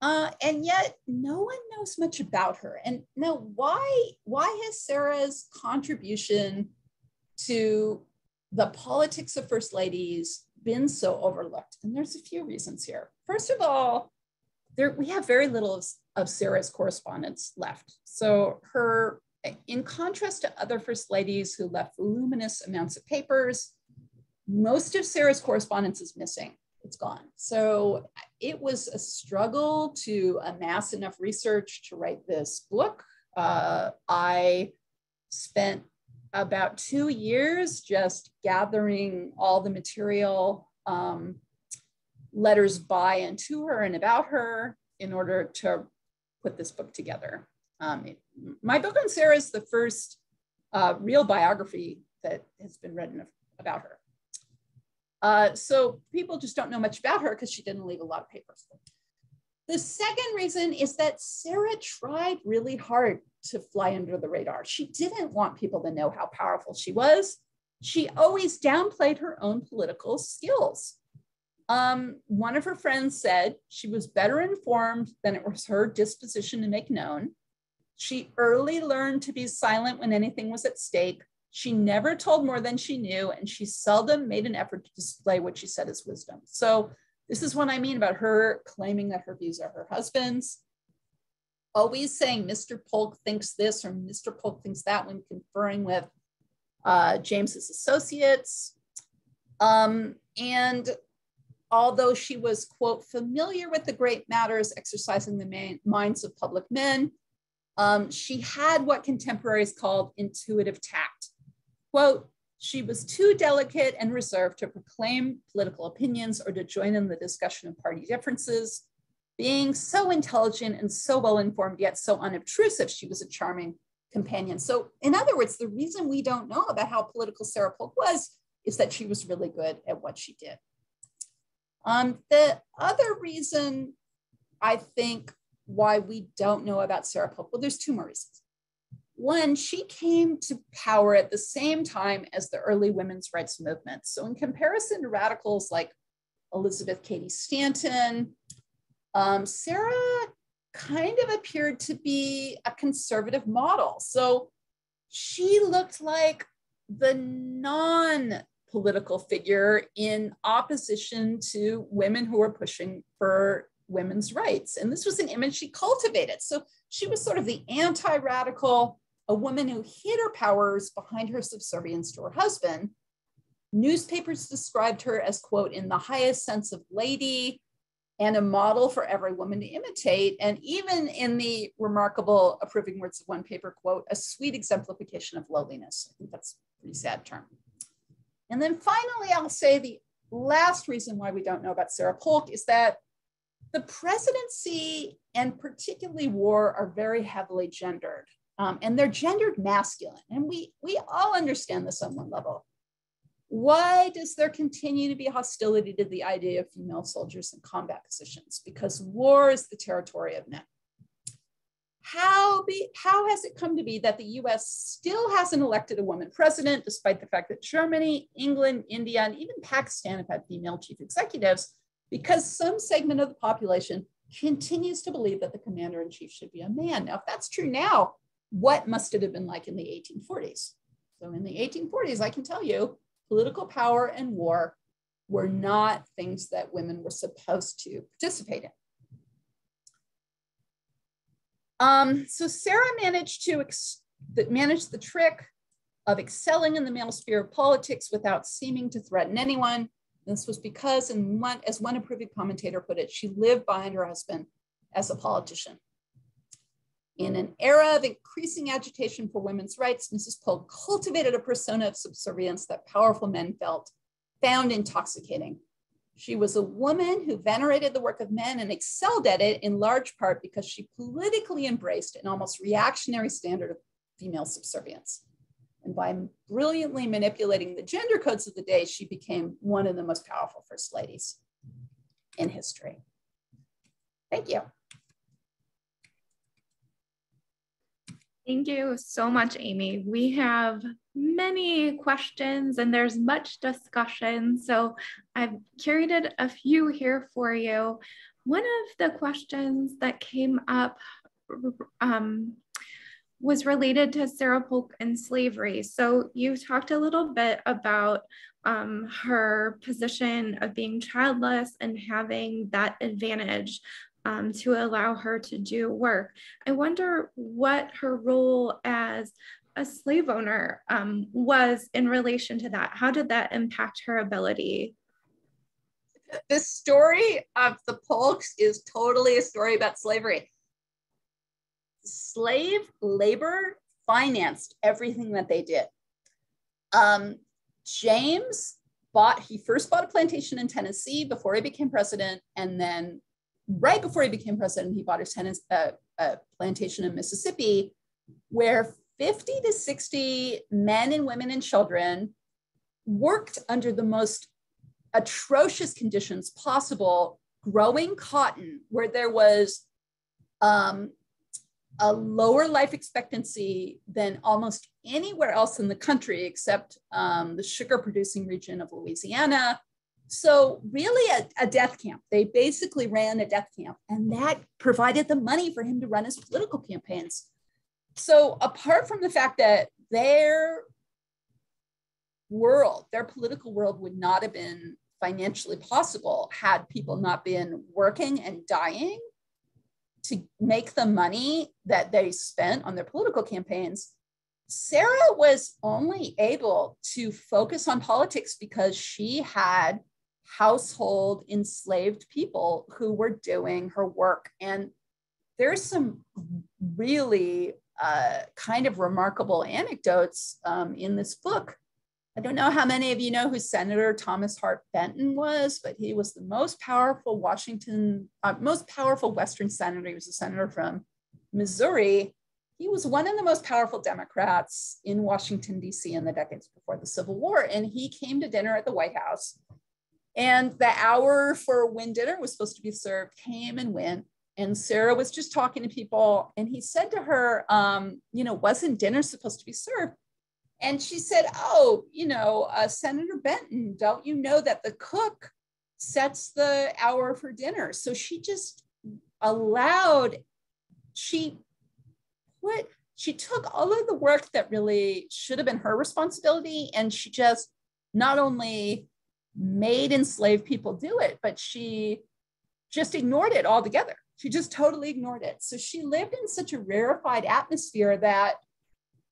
Uh, and yet no one knows much about her. And now why, why has Sarah's contribution to the politics of first ladies been so overlooked? And there's a few reasons here. First of all, there we have very little of, of Sarah's correspondence left. So her, in contrast to other first ladies who left voluminous amounts of papers, most of Sarah's correspondence is missing. It's gone. So it was a struggle to amass enough research to write this book. Uh, I spent about two years just gathering all the material, um, letters by and to her and about her in order to put this book together. Um, it, my book on Sarah is the first uh, real biography that has been written about her. Uh, so people just don't know much about her because she didn't leave a lot of papers. The second reason is that Sarah tried really hard to fly under the radar. She didn't want people to know how powerful she was. She always downplayed her own political skills. Um, one of her friends said she was better informed than it was her disposition to make known. She early learned to be silent when anything was at stake. She never told more than she knew, and she seldom made an effort to display what she said as wisdom. So, this is what I mean about her claiming that her views are her husband's. Always saying Mr. Polk thinks this or Mr. Polk thinks that when conferring with uh, James's associates. Um, and although she was, quote, familiar with the great matters exercising the minds of public men, um, she had what contemporaries called intuitive tact. Quote, she was too delicate and reserved to proclaim political opinions or to join in the discussion of party differences. Being so intelligent and so well informed, yet so unobtrusive, she was a charming companion. So, in other words, the reason we don't know about how political Sarah Polk was is that she was really good at what she did. Um, the other reason I think why we don't know about Sarah Polk, well, there's two more reasons. One, she came to power at the same time as the early women's rights movement. So, in comparison to radicals like Elizabeth Cady Stanton, um, Sarah kind of appeared to be a conservative model. So, she looked like the non political figure in opposition to women who were pushing for women's rights. And this was an image she cultivated. So she was sort of the anti radical a woman who hid her powers behind her subservience to her husband. Newspapers described her as, quote, in the highest sense of lady and a model for every woman to imitate. And even in the remarkable approving words of one paper, quote, a sweet exemplification of lowliness. I think that's a pretty sad term. And then finally, I'll say the last reason why we don't know about Sarah Polk is that the presidency and particularly war are very heavily gendered um, and they're gendered masculine. And we, we all understand this on one level. Why does there continue to be hostility to the idea of female soldiers in combat positions? Because war is the territory of men. How, be, how has it come to be that the US still hasn't elected a woman president, despite the fact that Germany, England, India, and even Pakistan have had female chief executives? Because some segment of the population continues to believe that the commander in chief should be a man. Now, if that's true now, what must it have been like in the 1840s? So in the 1840s, I can tell you, political power and war were not things that women were supposed to participate in. Um, so Sarah managed to manage the trick of excelling in the male sphere of politics without seeming to threaten anyone. This was because, one, as one approving commentator put it, she lived behind her husband as a politician. In an era of increasing agitation for women's rights, Mrs. Polk cultivated a persona of subservience that powerful men felt found intoxicating. She was a woman who venerated the work of men and excelled at it in large part because she politically embraced an almost reactionary standard of female subservience. And by brilliantly manipulating the gender codes of the day, she became one of the most powerful first ladies in history. Thank you. Thank you so much, Amy. We have many questions and there's much discussion. So I've curated a few here for you. One of the questions that came up um, was related to Sarah Polk and slavery. So you talked a little bit about um, her position of being childless and having that advantage um, to allow her to do work. I wonder what her role as a slave owner um, was in relation to that. How did that impact her ability? The story of the Polks is totally a story about slavery. Slave labor financed everything that they did. Um, James bought, he first bought a plantation in Tennessee before he became president. And then right before he became president, he bought a, a plantation in Mississippi where 50 to 60 men and women and children worked under the most atrocious conditions possible, growing cotton, where there was um, a lower life expectancy than almost anywhere else in the country except um, the sugar producing region of Louisiana. So, really, a, a, death camp. They basically ran a death camp, and that provided the money for him to run his political campaigns. So, apart from the fact that their world, their political world, would not have been financially possible had people not been working and dying to make the money that they spent on their political campaigns, Sarah was only able to focus on politics because she had household enslaved people who were doing her work. And there's some really uh, kind of remarkable anecdotes um, in this book I don't know how many of you know who Senator Thomas Hart Benton was, but he was the most powerful Washington, uh, most powerful Western senator. He was a senator from Missouri. He was one of the most powerful Democrats in Washington, D.C. in the decades before the Civil War. And he came to dinner at the White House. And the hour for when dinner was supposed to be served came and went. And Sarah was just talking to people. And he said to her, um, You know, wasn't dinner supposed to be served? And she said, Oh, you know, uh, Senator Benton, don't you know that the cook sets the hour for dinner? So she just allowed, she put, she took all of the work that really should have been her responsibility and she just not only made enslaved people do it, but she just ignored it altogether. She just totally ignored it. So she lived in such a rarefied atmosphere that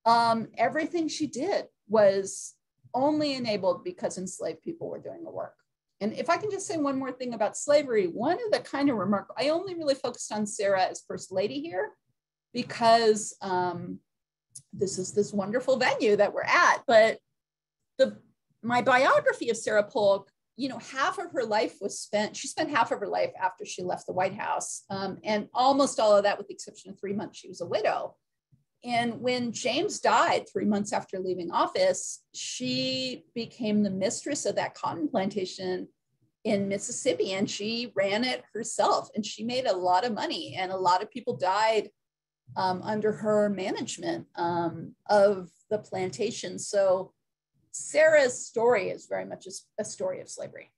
um, everything she did was only enabled because enslaved people were doing the work. And if I can just say one more thing about slavery, one of the kind of remarkable, I only really focused on Sarah as first lady here because um, this is this wonderful venue that we're at. But the my biography of Sarah Polk, you know, half of her life was spent, she spent half of her life after she left the White House. Um, and almost all of that, with the exception of three months, she was a widow. And when James died three months after leaving office, she became the mistress of that cotton plantation in Mississippi and she ran it herself and she made a lot of money and a lot of people died um, under her management um, of the plantation. So Sarah's story is very much a, a story of slavery.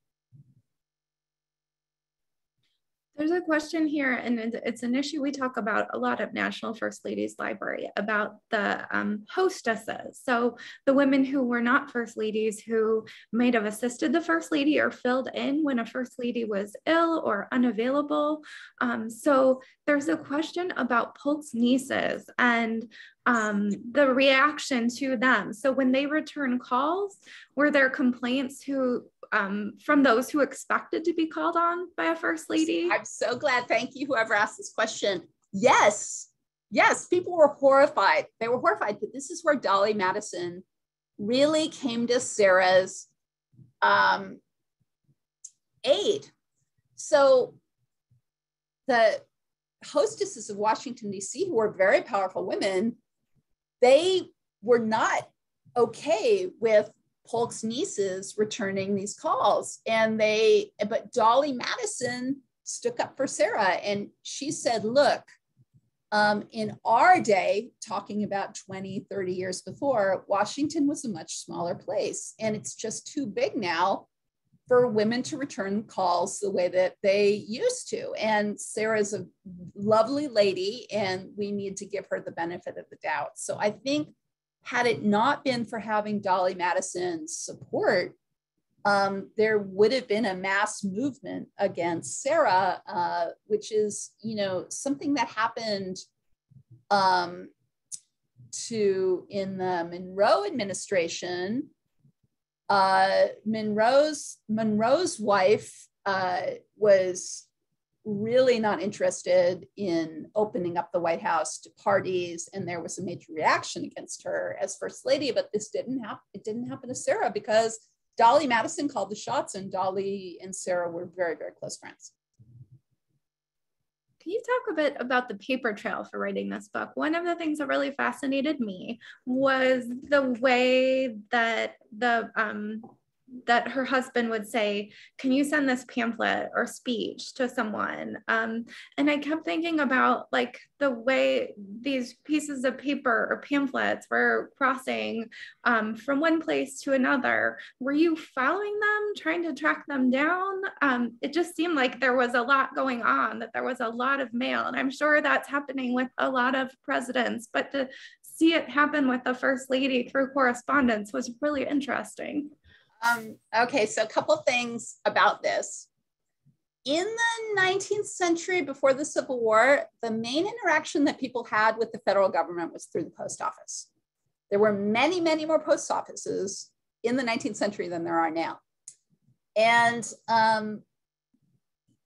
There's a question here, and it's an issue we talk about a lot at National First Ladies Library about the um, hostesses. So, the women who were not First Ladies who might have assisted the First Lady or filled in when a First Lady was ill or unavailable. Um, so, there's a question about Polk's nieces and um, the reaction to them. So when they return calls, were there complaints who um, from those who expected to be called on by a first lady? I'm so glad. Thank you, whoever asked this question. Yes, yes, people were horrified. They were horrified, but this is where Dolley Madison really came to Sarah's um, aid. So the hostesses of Washington, D.C., who were very powerful women, they were not okay with Polk's nieces returning these calls. And they, but Dolley Madison stuck up for Sarah and she said, look, Um, in our day, talking about 20, 30 years before, Washington was a much smaller place. And it's just too big now for women to return calls the way that they used to. And Sarah's a lovely lady, and we need to give her the benefit of the doubt. So I think, had it not been for having Dolley Madison's support, um, there would have been a mass movement against Sarah, uh, which is, you know, something that happened um, to in the Monroe administration uh, Monroe's Monroe's wife uh, was really not interested in opening up the White House to parties, and there was a major reaction against her as first lady. But this didn't happen. It didn't happen to Sarah because Dolley Madison called the shots, and Dolley and Sarah were very, very close friends. Can you talk a bit about the paper trail for writing this book? One of the things that really fascinated me was the way that the um, that her husband would say, Can you send this pamphlet or speech to someone? Um, and I kept thinking about like the way these pieces of paper or pamphlets were crossing um, from one place to another. Were you following them, trying to track them down? Um, it just seemed like there was a lot going on, that there was a lot of mail. And I'm sure that's happening with a lot of presidents, but to see it happen with the first lady through correspondence was really interesting. Um, okay, so a couple things about this. In the 19th century, before the Civil War, the main interaction that people had with the federal government was through the post office. There were many, many more post offices in the 19th century than there are now. And um,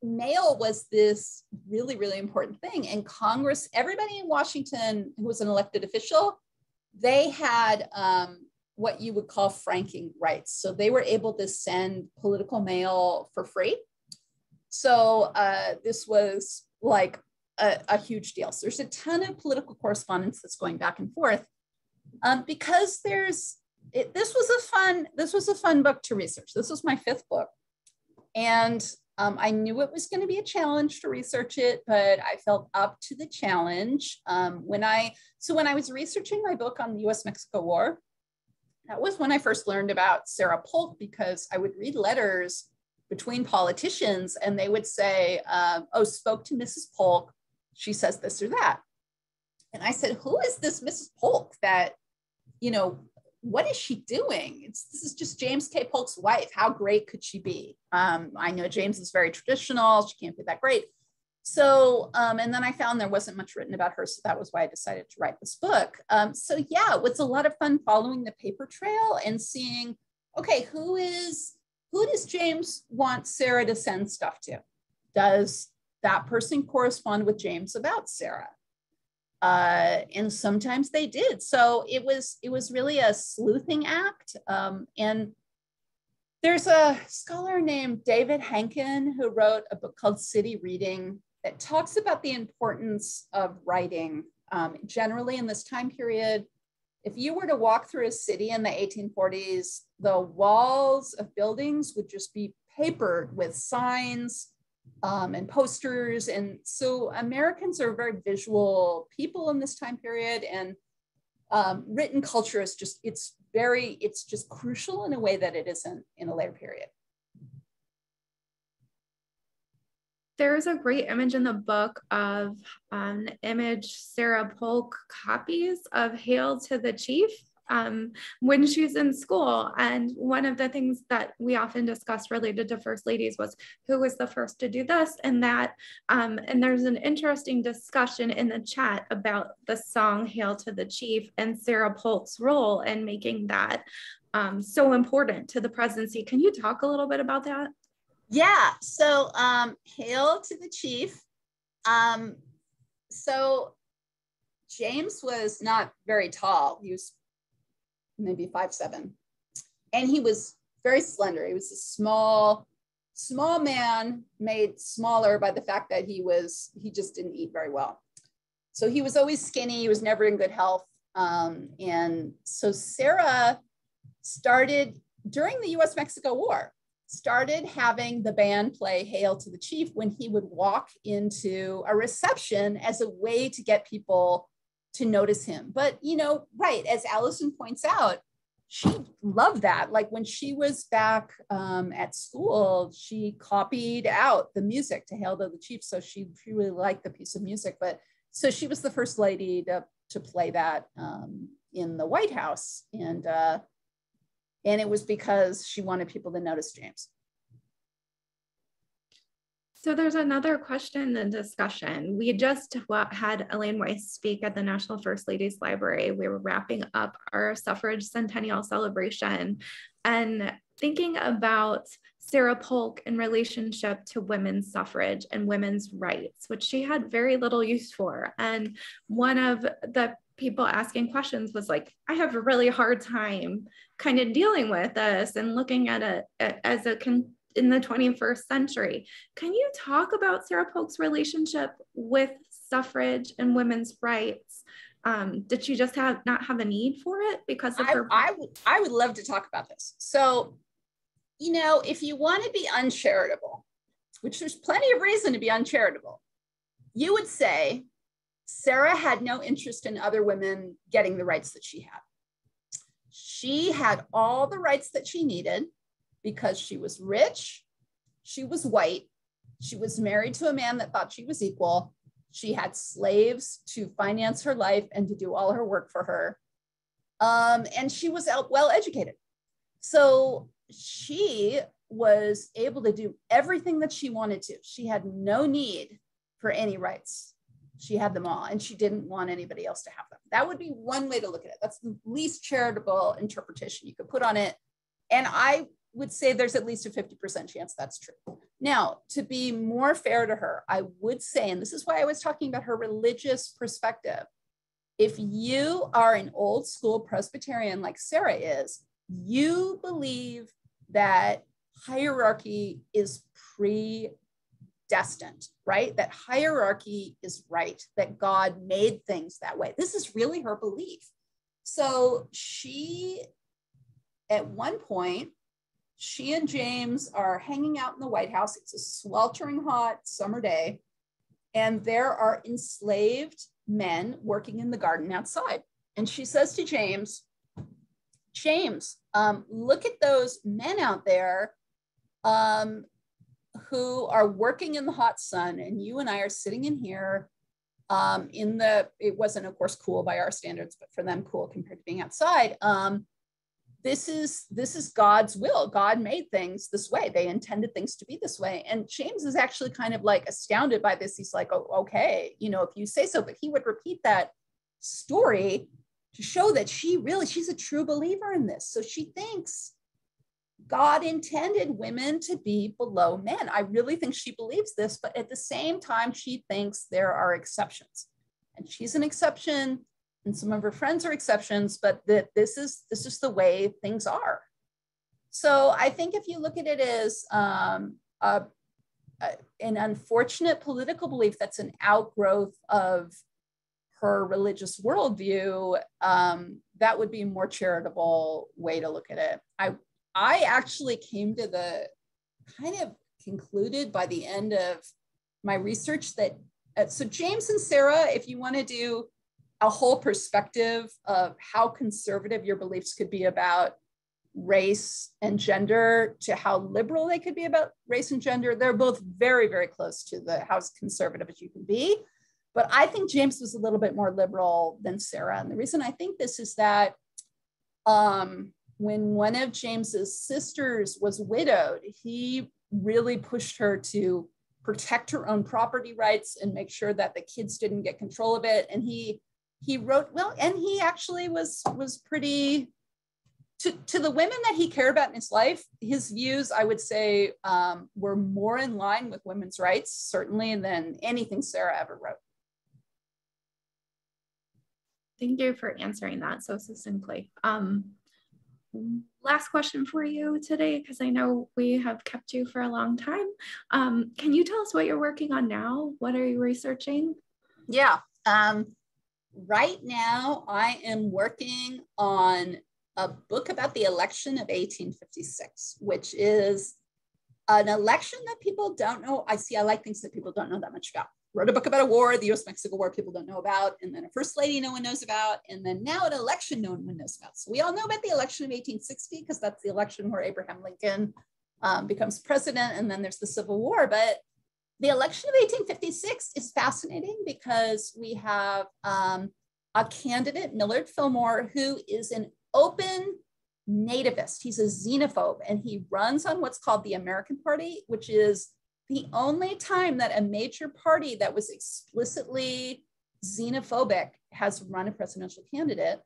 mail was this really, really important thing. And Congress, everybody in Washington who was an elected official, they had um, what you would call franking rights. So they were able to send political mail for free. So uh, this was like a, a, huge deal. So there's a ton of political correspondence that's going back and forth um, because there's it, this was a fun this was a fun book to research. This was my fifth book, and um, I knew it was going to be a challenge to research it, but I felt up to the challenge. Um, when I so when I was researching my book on the U.S. Mexico War, that was when I first learned about Sarah Polk because I would read letters between politicians and they would say, um, Oh, spoke to Mrs. Polk. She says this or that. And I said, Who is this Mrs. Polk that, you know, what is she doing? It's, this is just James K. Polk's wife. How great could she be? Um, I know James is very traditional. She can't be that great. So, um, and then I found there wasn't much written about her. So that was why I decided to write this book. Um, so yeah, it was a lot of fun following the paper trail and seeing, okay, who is, who does James want Sarah to send stuff to? Does that person correspond with James about Sarah? Uh, and sometimes they did. So it was, it was really a sleuthing act. Um, and there's a scholar named David Henkin who wrote a book called City Reading that talks about the importance of writing um, generally in this time period. If you were to walk through a city in the 1840s, the walls of buildings would just be papered with signs um, and posters. And so Americans are very visual people in this time period. And um, written culture is just, it's very, it's just crucial in a way that it isn't in a later period. There's a great image in the book of an um, image Sarah Polk copies of Hail to the Chief um, when she's in school. And one of the things that we often discussed related to First Ladies was who was the first to do this and that. Um, and there's an interesting discussion in the chat about the song Hail to the Chief and Sarah Polk's role in making that um, so important to the presidency. Can you talk a little bit about that? Yeah. So um, hail to the chief. Um, so James was not very tall. He was maybe five seven, and he was very slender. He was a small, small man, made smaller by the fact that he was he just didn't eat very well. So he was always skinny. He was never in good health. Um, and so Sarah started during the U.S. Mexico War. Started having the band play Hail to the Chief when he would walk into a reception as a way to get people to notice him. But, you know, right, as Allison points out, she loved that. Like when she was back um, at school, she copied out the music to Hail to the Chief. So she, really liked the piece of music. But so she was the first lady to, to play that um, in the White House. And uh, and it was because she wanted people to notice James. So there's another question and discussion. We just had Elaine Weiss speak at the National First Ladies Library. We were wrapping up our suffrage centennial celebration and thinking about Sarah Polk in relationship to women's suffrage and women's rights, which she had very little use for. And one of the people asking questions was like, I have a really hard time kind of dealing with this and looking at it as a con- in the 21st century. Can you talk about Sarah Polk's relationship with suffrage and women's rights? Um, did she just have not have a need for it because of I, her? I would I would love to talk about this. So, you know, if you want to be uncharitable, which there's plenty of reason to be uncharitable, you would say Sarah had no interest in other women getting the rights that she had. She had all the rights that she needed because she was rich, she was white, she was married to a man that thought she was equal, she had slaves to finance her life and to do all her work for her. Um, and she was well educated. So she was able to do everything that she wanted to. She had no need for any rights. She had them all and she didn't want anybody else to have them. That would be one way to look at it. That's the least charitable interpretation you could put on it. And I would say there's at least a 50% chance that's true. Now, to be more fair to her, I would say, and this is why I was talking about her religious perspective. If you are an old school Presbyterian like Sarah is, you believe that hierarchy is pre destined, right? That hierarchy is right, that God made things that way. This is really her belief. So she, at one point, she and James are hanging out in the White House. It's a sweltering hot summer day, and there are enslaved men working in the garden outside. And she says to James, James, um, look at those men out there. Um, who are working in the hot sun, and you and I are sitting in here um, in the, it wasn't, of course, cool by our standards, but for them, cool compared to being outside. Um, this is this is God's will. God made things this way. They intended things to be this way. And James is actually kind of like astounded by this. He's like, oh, okay, you know, if you say so. But he would repeat that story to show that she really she's a true believer in this. So she thinks God intended women to be below men. I really think she believes this, but at the same time, she thinks there are exceptions. And she's an exception, and some of her friends are exceptions, but that this is this is the way things are. So I think if you look at it as um, a, a, an unfortunate political belief that's an outgrowth of her religious worldview, um, that would be a more charitable way to look at it. I I actually came to the kind of concluded by the end of my research that uh, so James and Sarah, if you want to do a whole perspective of how conservative your beliefs could be about race and gender to how liberal they could be about race and gender, they're both very, very close to the how conservative as you can be. But I think James was a little bit more liberal than Sarah. And the reason I think this is that um, when one of James's sisters was widowed, he really pushed her to protect her own property rights and make sure that the kids didn't get control of it. And he he wrote well, and he actually was was pretty to, to the women that he cared about in his life, his views, I would say, um, were more in line with women's rights, certainly, than anything Sarah ever wrote. Thank you for answering that so succinctly. Um, last question for you today, because I know we have kept you for a long time. Um, can you tell us what you're working on now? What are you researching? Yeah. Um, right now, I am working on a book about the election of 1856, which is an election that people don't know. I see, I like things that people don't know that much about. Wrote a book about a war, the US Mexico War, people don't know about, and then a first lady no one knows about, and then now an election no one knows about. So we all know about the election of 1860 because that's the election where Abraham Lincoln um, becomes president, and then there's the Civil War. But the election of 1856 is fascinating because we have um, a candidate, Millard Fillmore, who is an open nativist. He's a xenophobe and he runs on what's called the American Party, which is the only time that a major party that was explicitly xenophobic has run a presidential candidate.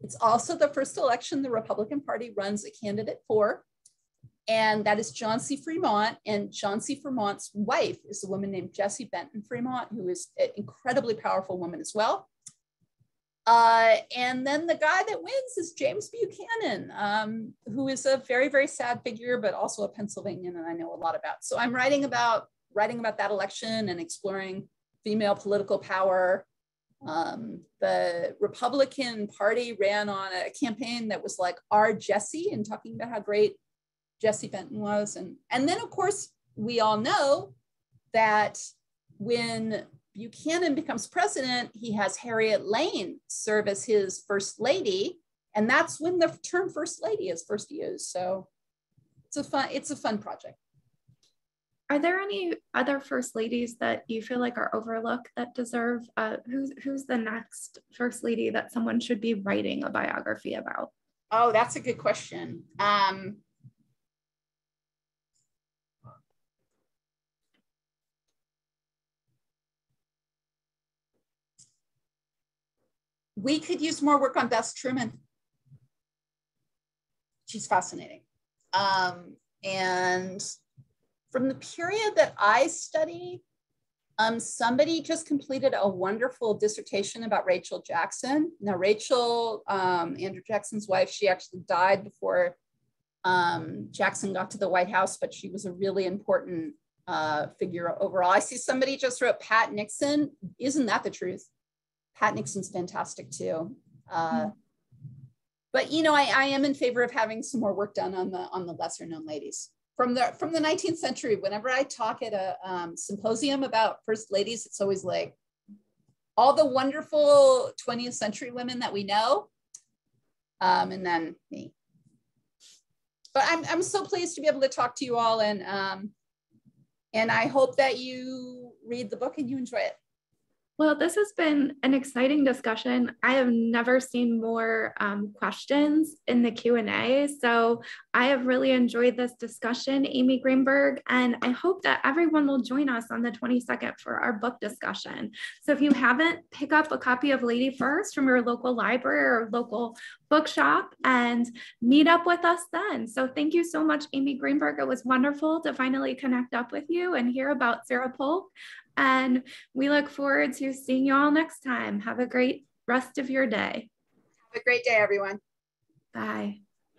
It's also the first election the Republican Party runs a candidate for. And that is John C. Fremont. And John C. Fremont's wife is a woman named Jessie Benton Fremont, who is an incredibly powerful woman as well. Uh, and then the guy that wins is James Buchanan, um, who is a very, very sad figure, but also a Pennsylvanian and I know a lot about. So I'm writing about writing about that election and exploring female political power. Um, the Republican Party ran on a campaign that was like our Jessie and talking about how great Jessie Benton was. And, and then of course, we all know that when Buchanan becomes president, he has Harriet Lane serve as his first lady. And that's when the term first lady is first used. So it's a fun, it's a fun project. Are there any other first ladies that you feel like are overlooked that deserve uh, who's who's the next first lady that someone should be writing a biography about? Oh, that's a good question. Um, we could use more work on Bess Truman. She's fascinating. Um, and from the period that I study, um, somebody just completed a wonderful dissertation about Rachel Jackson. Now, Rachel, um, Andrew Jackson's wife, she actually died before um, Jackson got to the White House, but she was a really important uh, figure overall. I see somebody just wrote Pat Nixon. Isn't that the truth? Pat Nixon's fantastic too. Uh, but you know, I, I am in favor of having some more work done on the on the lesser known ladies from the from the 19th century. Whenever I talk at a um, symposium about first ladies, it's always like all the wonderful 20th century women that we know, um, and then me. But I'm I'm so pleased to be able to talk to you all, and um, and I hope that you read the book and you enjoy it. Well, this has been an exciting discussion. I have never seen more um, questions in the Q&A. So I have really enjoyed this discussion, Amy Greenberg, and I hope that everyone will join us on the 22nd for our book discussion. So if you haven't, pick up a copy of Lady First from your local library or local bookshop and meet up with us then. So thank you so much, Amy Greenberg. It was wonderful to finally connect up with you and hear about Sarah Polk. And we look forward to seeing you all next time. Have a great rest of your day. Have a great day, everyone. Bye.